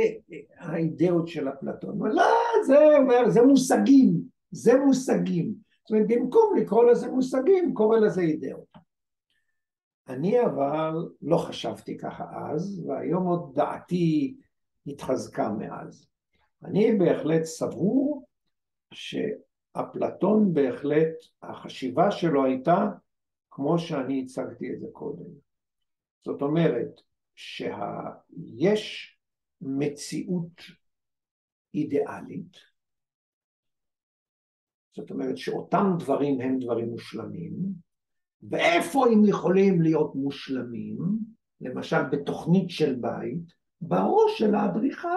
האידאות של אפלטון? הוא לא, זה, זה מושגים, זה מושגים. זאת אומרת, במקום לקרוא לזה מושגים, קורא לזה אידאות. אני אבל לא חשבתי ככה אז, והיום עוד דעתי התחזקה מאז. אני בהחלט סבור ש... אפלטון בהחלט, החשיבה שלו הייתה כמו שאני הצגתי את זה קודם. זאת אומרת שיש מציאות אידיאלית, זאת אומרת שאותם דברים הם דברים מושלמים, ואיפה הם יכולים להיות מושלמים, למשל בתוכנית של בית, בראש של האדריכל,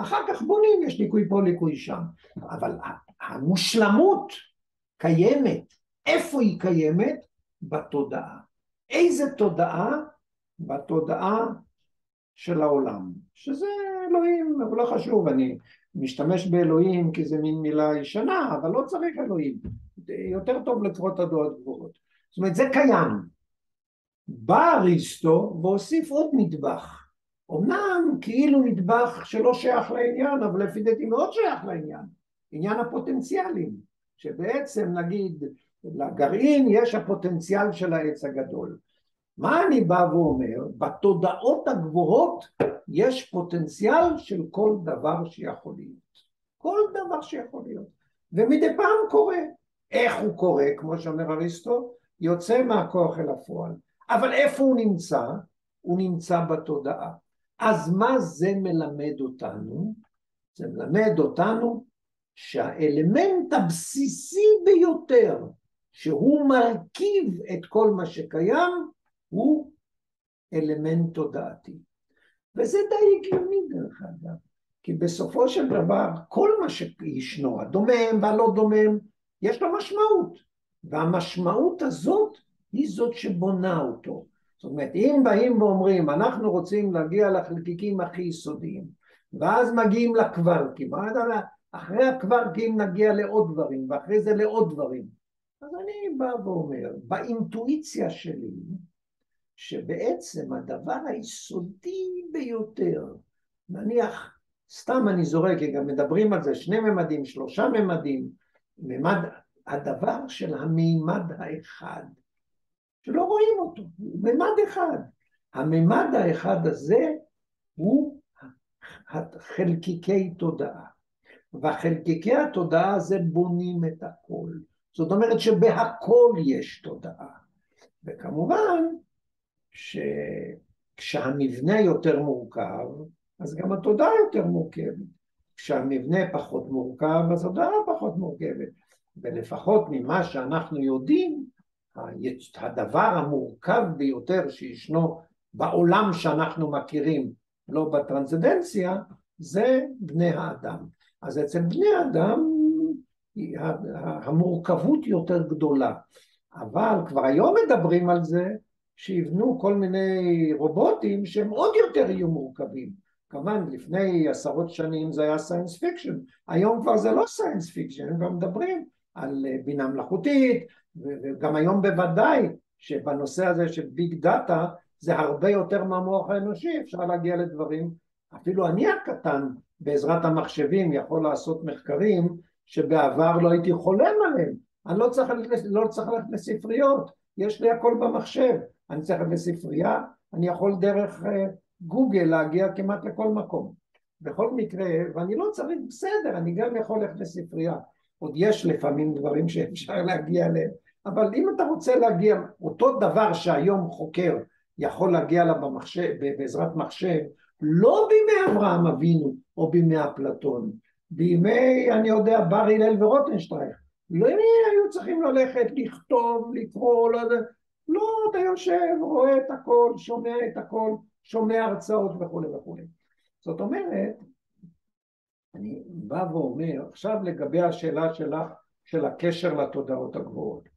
אחר כך בונים, יש ליקוי פה, ליקוי שם, אבל המושלמות קיימת. איפה היא קיימת? בתודעה. איזה תודעה? בתודעה של העולם, שזה אלוהים, אבל לא חשוב, אני משתמש באלוהים כי זה מין מילה ישנה, אבל לא צריך אלוהים, יותר טוב לקרוא את הדעות גבוהות. זאת אומרת, זה קיים. בא אריסטו והוסיף עוד נדבך. אמנם כאילו נדבך שלא שייך לעניין, אבל לפי דעתי מאוד שייך לעניין, עניין הפוטנציאלים, שבעצם נגיד לגרעין יש הפוטנציאל של העץ הגדול. מה אני בא ואומר? בתודעות הגבוהות יש פוטנציאל של כל דבר שיכול להיות. כל דבר שיכול להיות. ומדי פעם קורה. איך הוא קורה, כמו שאומר אריסטו? יוצא מהכוח אל הפועל. אבל איפה הוא נמצא? הוא נמצא בתודעה. אז מה זה מלמד אותנו? זה מלמד אותנו שהאלמנט הבסיסי ביותר שהוא מרכיב את כל מה שקיים הוא אלמנט תודעתי. וזה די הגיוני דרך אגב, כי בסופו של דבר כל מה שישנו, הדומם והלא דומם, יש לו משמעות, והמשמעות הזאת היא זאת שבונה אותו. זאת אומרת, אם באים ואומרים, אנחנו רוצים להגיע לחלקיקים הכי יסודיים, ואז מגיעים לקוורקים, אחרי הקוורקים נגיע לעוד דברים, ואחרי זה לעוד דברים. אז אני בא ואומר, באינטואיציה שלי, שבעצם הדבר היסודי ביותר, נניח, סתם אני זורק, כי גם מדברים על זה, שני ממדים, שלושה ממדים, ממד, הדבר של המימד האחד, שלא רואים אותו, הוא ממד אחד. הממד האחד הזה הוא חלקיקי תודעה, והחלקיקי התודעה הזה בונים את הכל. זאת אומרת שבהכל יש תודעה. וכמובן שכשהמבנה יותר מורכב, אז גם התודעה יותר מורכבת. כשהמבנה פחות מורכב, אז התודעה פחות מורכבת. ולפחות ממה שאנחנו יודעים, הדבר המורכב ביותר שישנו בעולם שאנחנו מכירים, לא בטרנסצנדנציה, זה בני האדם. אז אצל בני האדם המורכבות יותר גדולה. אבל כבר היום מדברים על זה שיבנו כל מיני רובוטים שהם עוד יותר יהיו מורכבים. כמובן לפני עשרות שנים זה היה science fiction, היום כבר זה לא science fiction, הם כבר מדברים על אה, בינה מלאכותית, וגם היום בוודאי שבנושא הזה של big data זה הרבה יותר מהמוח האנושי, אפשר להגיע לדברים, אפילו אני הקטן בעזרת המחשבים יכול לעשות מחקרים שבעבר לא הייתי חולם עליהם, אני לא צריך, לא צריך ללכת לספריות, יש לי הכל במחשב, אני צריך ללכת לספרייה, אני יכול דרך אה, גוגל להגיע כמעט לכל מקום. בכל מקרה, ואני לא צריך, בסדר, אני גם יכול ללכת לספרייה, עוד יש לפעמים דברים שאפשר להגיע אליהם, אבל אם אתה רוצה להגיע, אותו דבר שהיום חוקר יכול להגיע אליו במחשב, בעזרת מחשב, לא בימי אברהם אבינו או בימי אפלטון, בימי, אני יודע, בר הלל ורוטנשטרייך, לא היו צריכים ללכת, לכתוב, לקרוא, לא יודע, לא, אתה יושב, רואה את הכל, שומע את הכל, שומע הרצאות וכולי וכולי. זאת אומרת, אני בא ואומר, עכשיו לגבי השאלה שלך, של הקשר לתודעות הגבוהות.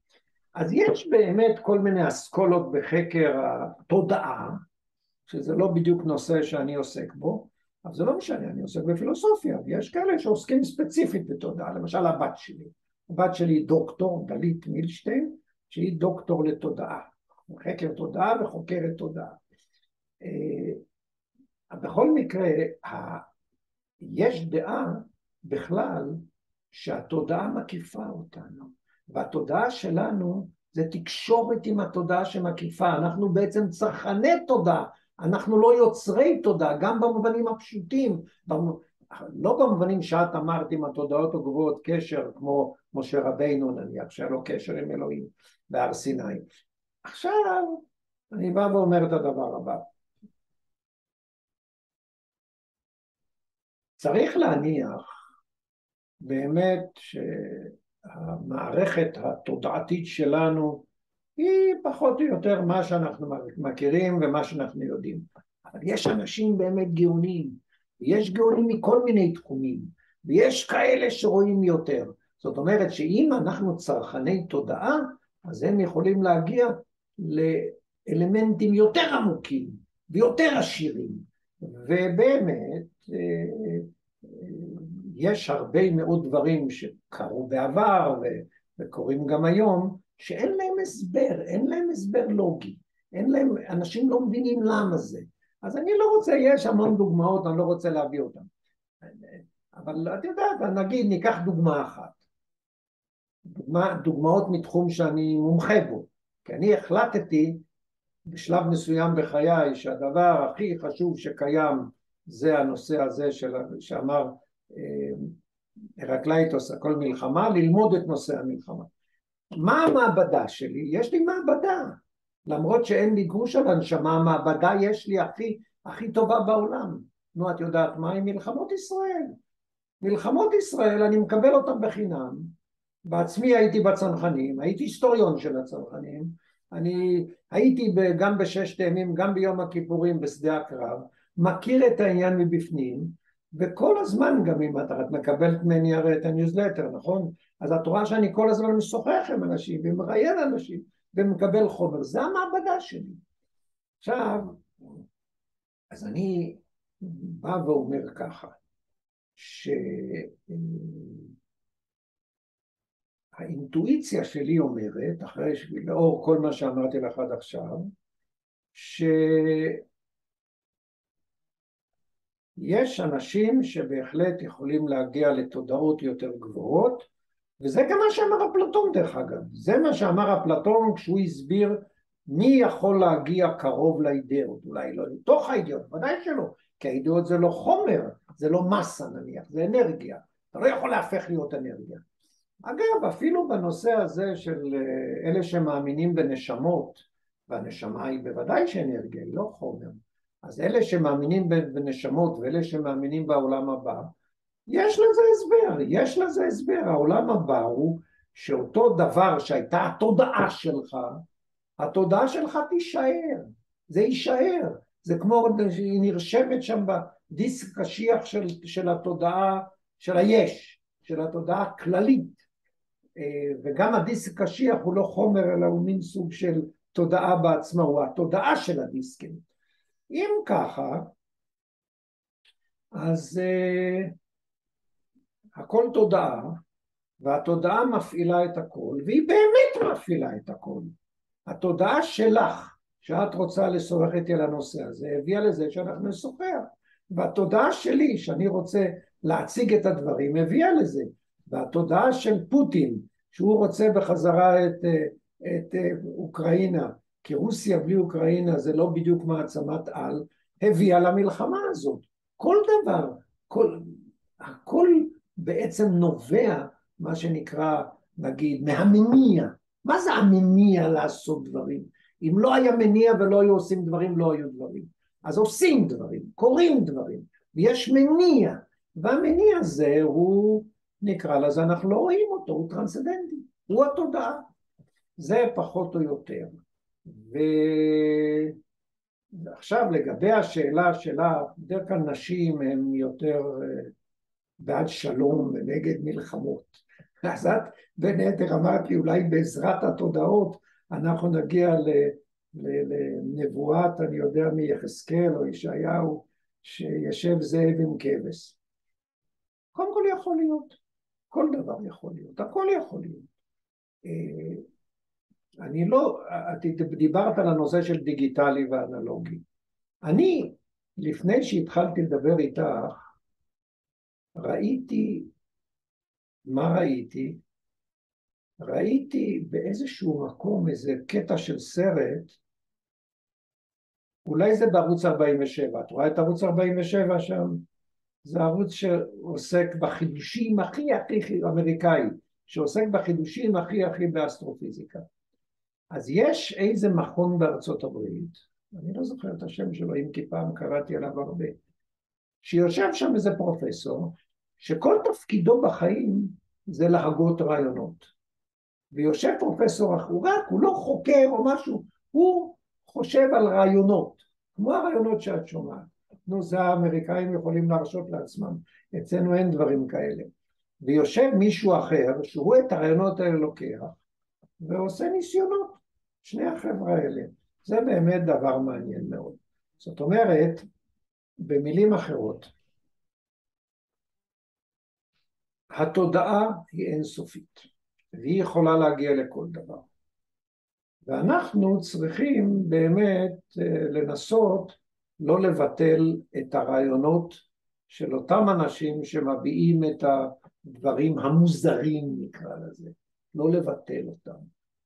אז יש באמת כל מיני אסכולות בחקר התודעה, שזה לא בדיוק נושא שאני עוסק בו, אבל זה לא משנה, אני עוסק בפילוסופיה, ויש כאלה שעוסקים ספציפית בתודעה, למשל הבת שלי. הבת שלי היא דוקטור, גלית מילשטיין, שהיא דוקטור לתודעה, חקר תודעה וחוקרת תודעה. אה, בכל מקרה, יש דעה בכלל שהתודעה מקיפה אותנו, והתודעה שלנו זה תקשורת עם התודעה שמקיפה, אנחנו בעצם צרכני תודעה, אנחנו לא יוצרי תודעה, גם במובנים הפשוטים, לא במובנים שאת אמרת עם התודעות הגבוהות קשר, כמו משה רבינו נניח, שהיה לו קשר עם אלוהים בהר סיני. עכשיו אני בא ואומר את הדבר הבא, צריך להניח באמת שהמערכת התודעתית שלנו היא פחות או יותר מה שאנחנו מכירים ומה שאנחנו יודעים. אבל יש אנשים באמת גאונים, ויש גאונים מכל מיני תחומים, ויש כאלה שרואים יותר. זאת אומרת שאם אנחנו צרכני תודעה, אז הם יכולים להגיע אלמנטים יותר עמוקים ויותר עשירים, ובאמת אה, יש הרבה מאוד דברים שקרו בעבר וקורים גם היום, שאין להם הסבר, אין להם הסבר לוגי, אין להם, אנשים לא מבינים למה זה. אז אני לא רוצה, יש המון דוגמאות, אני לא רוצה להביא אותן. אבל את יודעת, נגיד ניקח דוגמה אחת. דוגמה, דוגמאות מתחום שאני מומחה בו. כי אני החלטתי בשלב מסוים בחיי שהדבר הכי חשוב שקיים זה הנושא הזה של, שאמר אה, הרקלייטוס, הכל מלחמה, ללמוד את נושא המלחמה. מה המעבדה שלי? יש לי מעבדה. למרות שאין לי גרוש על הנשמה, המעבדה יש לי הכי, הכי טובה בעולם. נו, את יודעת מה? עם מלחמות ישראל. מלחמות ישראל, אני מקבל אותן בחינם. בעצמי הייתי בצנחנים, הייתי היסטוריון של הצנחנים. אני הייתי גם בששת הימים, גם ביום הכיפורים בשדה הקרב. מכיר את העניין מבפנים, וכל הזמן גם אם את, את מקבלת ממני הרי את הניוזלטר, נכון? אז את רואה שאני כל הזמן משוחח עם אנשים ומראיין אנשים ומקבל חומר, זה המעבדה שלי. עכשיו, אז אני בא ואומר ככה, שהאינטואיציה שלי אומרת, אחרי, לאור כל מה שאמרתי לך עד עכשיו, ש... יש אנשים שבהחלט יכולים להגיע לתודעות יותר גבוהות, וזה גם מה שאמר אפלטון דרך אגב, זה מה שאמר אפלטון כשהוא הסביר מי יכול להגיע קרוב לאידאות, אולי לא לתוך האידאות, ודאי שלא, כי האידאות זה לא חומר, זה לא מסה נניח, זה אנרגיה, אתה לא יכול להפך להיות אנרגיה. אגב, אפילו בנושא הזה של אה, אלה שמאמינים בנשמות, והנשמה היא בוודאי שאנרגיה, היא לא חומר, אז אלה שמאמינים בנשמות ואלה שמאמינים בעולם הבא, יש לזה הסבר, יש לזה הסבר. העולם הבא הוא שאותו דבר שהייתה התודעה שלך, התודעה שלך תישאר, זה יישאר. זה כמו שהיא נרשמת שם בדיסק קשיח של, של התודעה, של היש, של התודעה הכללית. אה, וגם הדיסק קשיח הוא לא חומר אלא הוא מין סוג של תודעה בעצמה, הוא התודעה של הדיסקים. אם ככה, אז uh, הכל תודעה, והתודעה מפעילה את הכל, והיא באמת מפעילה את הכל. התודעה שלך, שאת רוצה לשוחח איתי על הנושא הזה, הביאה לזה שאנחנו נשוחח. והתודעה שלי, שאני רוצה להציג את הדברים, הביאה לזה. והתודעה של פוטין, שהוא רוצה בחזרה את, אה, את, אה, אוקראינה, כי רוסיה בלי אוקראינה זה לא בדיוק מעצמת על, הביאה למלחמה הזאת. כל דבר, כל, הכל בעצם נובע, מה שנקרא, נגיד, מהמניע. מה זה המניע לעשות דברים? אם לא היה מניע ולא היו עושים דברים, לא היו דברים. אז עושים דברים, קורים דברים, ויש מניע, והמניע הזה הוא, נקרא לזה, אנחנו לא רואים אותו, הוא טרנסדנטי, הוא התודעה. זה פחות או יותר. ועכשיו לגבי השאלה שלה, בדרך כלל נשים הן יותר אה, בעד שלום ונגד מלחמות. <laughs> אז את בין היתר אמרת לי אולי בעזרת התודעות אנחנו נגיע לנבואת, אני יודע מיחזקאל או ישעיהו, שישב זאב עם כבש. קודם כל יכול להיות, כל דבר יכול להיות, הכל יכול להיות. אה, אני לא, את דיברת על הנושא של דיגיטלי ואנלוגי. אני, לפני שהתחלתי לדבר איתך, ראיתי, מה ראיתי? ראיתי באיזשהו מקום איזה קטע של סרט, אולי זה בערוץ 47, את רואה את ערוץ 47 שם? זה ערוץ שעוסק בחידושים הכי הכי אמריקאי, שעוסק בחידושים הכי הכי באסטרופיזיקה. אז יש איזה מכון בארצות הברית, אני לא זוכר את השם שלו, אם כי פעם קראתי עליו הרבה, שיושב שם איזה פרופסור, שכל תפקידו בחיים זה להגות רעיונות. ויושב פרופסור אחורק, הוא לא חוקר או משהו, הוא חושב על רעיונות, כמו הרעיונות שאת שומעת. נו, זה האמריקאים יכולים להרשות לעצמם, אצלנו אין דברים כאלה. ויושב מישהו אחר, שהוא את הרעיונות האלה לוקח, ועושה ניסיונות. שני החבר'ה האלה. זה באמת דבר מעניין מאוד. זאת אומרת, במילים אחרות, התודעה היא אינסופית, והיא יכולה להגיע לכל דבר. ואנחנו צריכים באמת אה, לנסות לא לבטל את הרעיונות של אותם אנשים שמביעים את הדברים המוזרים נקרא לזה, לא לבטל אותם.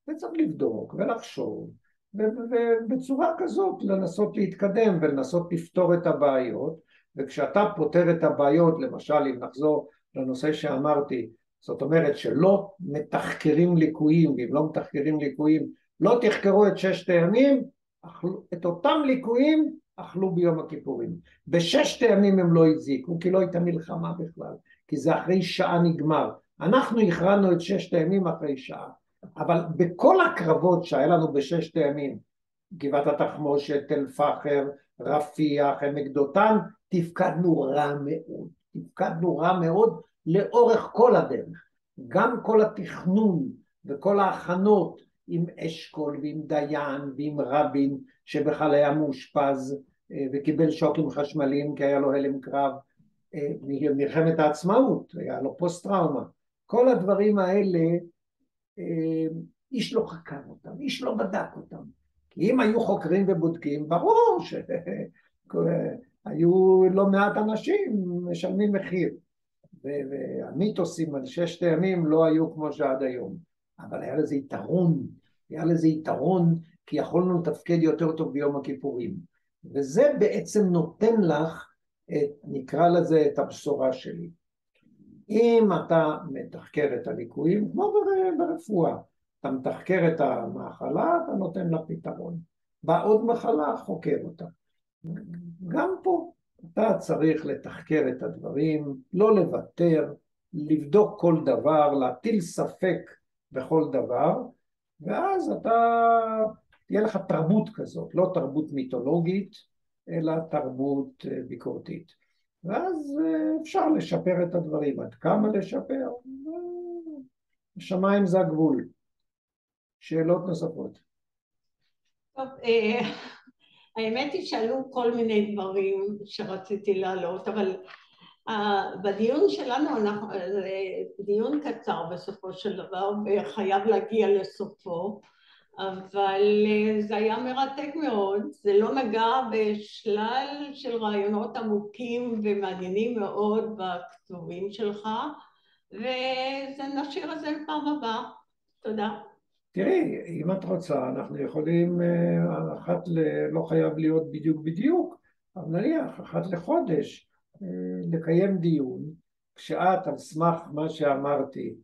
וצריך לבדוק ולחשוב ובצורה כזאת לנסות להתקדם ולנסות לפתור את הבעיות וכשאתה פותר את הבעיות, למשל אם נחזור לנושא שאמרתי, זאת אומרת שלא מתחקרים ליקויים, ואם לא מתחקרים ליקויים לא תחקרו את ששת הימים, את אותם ליקויים אכלו ביום הכיפורים. בששת הימים הם לא הזיקו, כי לא הייתה מלחמה בכלל, כי זה אחרי שעה נגמר. אנחנו הכרענו את ששת הימים אחרי שעה, אבל בכל הקרבות שהיה לנו בששת הימים, גבעת התחמושת, תל פחר, רפיח, עמק דותן, תפקדנו רע מאוד. תפקדנו רע מאוד לאורך כל הדרך. גם כל התכנון וכל ההכנות עם אשכול ועם דיין ועם רבין שבכלל היה מאושפז אה, וקיבל שוקים חשמליים כי היה לו הלם קרב אה, מלחמת העצמאות, היה לו פוסט טראומה. כל הדברים האלה אה, איש לא חקר אותם, איש לא בדק אותם. כי אם היו חוקרים ובודקים, ברור שהיו <laughs> לא מעט אנשים משלמים מחיר. והמיתוסים על ששת הימים לא היו כמו שעד היום. אבל היה לזה יתרון, היה לזה יתרון כי יכולנו לתפקד יותר טוב ביום הכיפורים. וזה בעצם נותן לך, את, נקרא לזה, את הבשורה שלי. אם אתה מתחקר את הליקויים, כמו ברפואה, אתה מתחקר את המחלה, אתה נותן לה פתרון. באה עוד מחלה, חוקר אותה. גם פה אתה צריך לתחקר את הדברים, לא לוותר, לבדוק כל דבר, להטיל ספק בכל דבר, ואז אתה, תהיה לך תרבות כזאת, לא תרבות מיתולוגית, אלא תרבות אה, ביקורתית. ואז אה, אפשר לשפר את הדברים. עד כמה לשפר? השמיים זה הגבול. שאלות נוספות. טוב, אה, <laughs> האמת היא שעלו כל מיני דברים שרציתי להעלות, אבל בדיון שלנו, אנחנו, זה דיון קצר בסופו של דבר וחייב להגיע לסופו, אבל אה, זה היה מרתק מאוד, זה לא נגע בשלל של רעיונות עמוקים ומעניינים מאוד בכתובים שלך, ונשאיר את זה לפעם הבאה. תודה. תראי, אם את רוצה, אנחנו יכולים, אה, אחת ל... לא חייב להיות בדיוק בדיוק, אבל נניח, אחת לחודש, לקיים דיון, כשאת על סמך מה שאמרתי,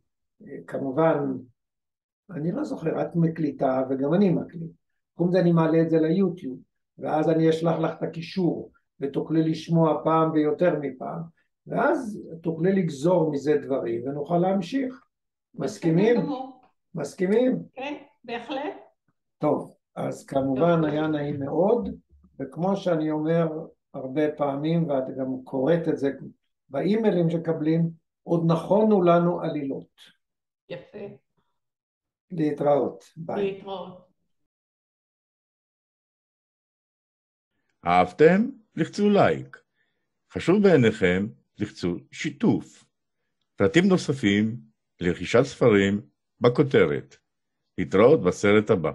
כמובן, אני לא זוכר, את מקליטה וגם אני מקליט, קודם זה אני מעלה את זה ליוטיוב, ואז אני אשלח לך את הקישור, ותוכלי לשמוע פעם ויותר מפעם, ואז תוכלי לגזור מזה דברים ונוכל להמשיך. מסכימים? מסכימים? כן, בהחלט. טוב, אז כמובן היה נעים מאוד, וכמו שאני אומר הרבה פעמים, ואת גם קוראת את זה באימיילים שמקבלים, עוד נכונו לנו עלילות. יפה. להתראות. ביי. להתראות. אהבתם? לחצו לייק. חשוב בעיניכם, לחצו שיתוף. פרטים נוספים לרכישת ספרים בכותרת. להתראות בסרט הבא.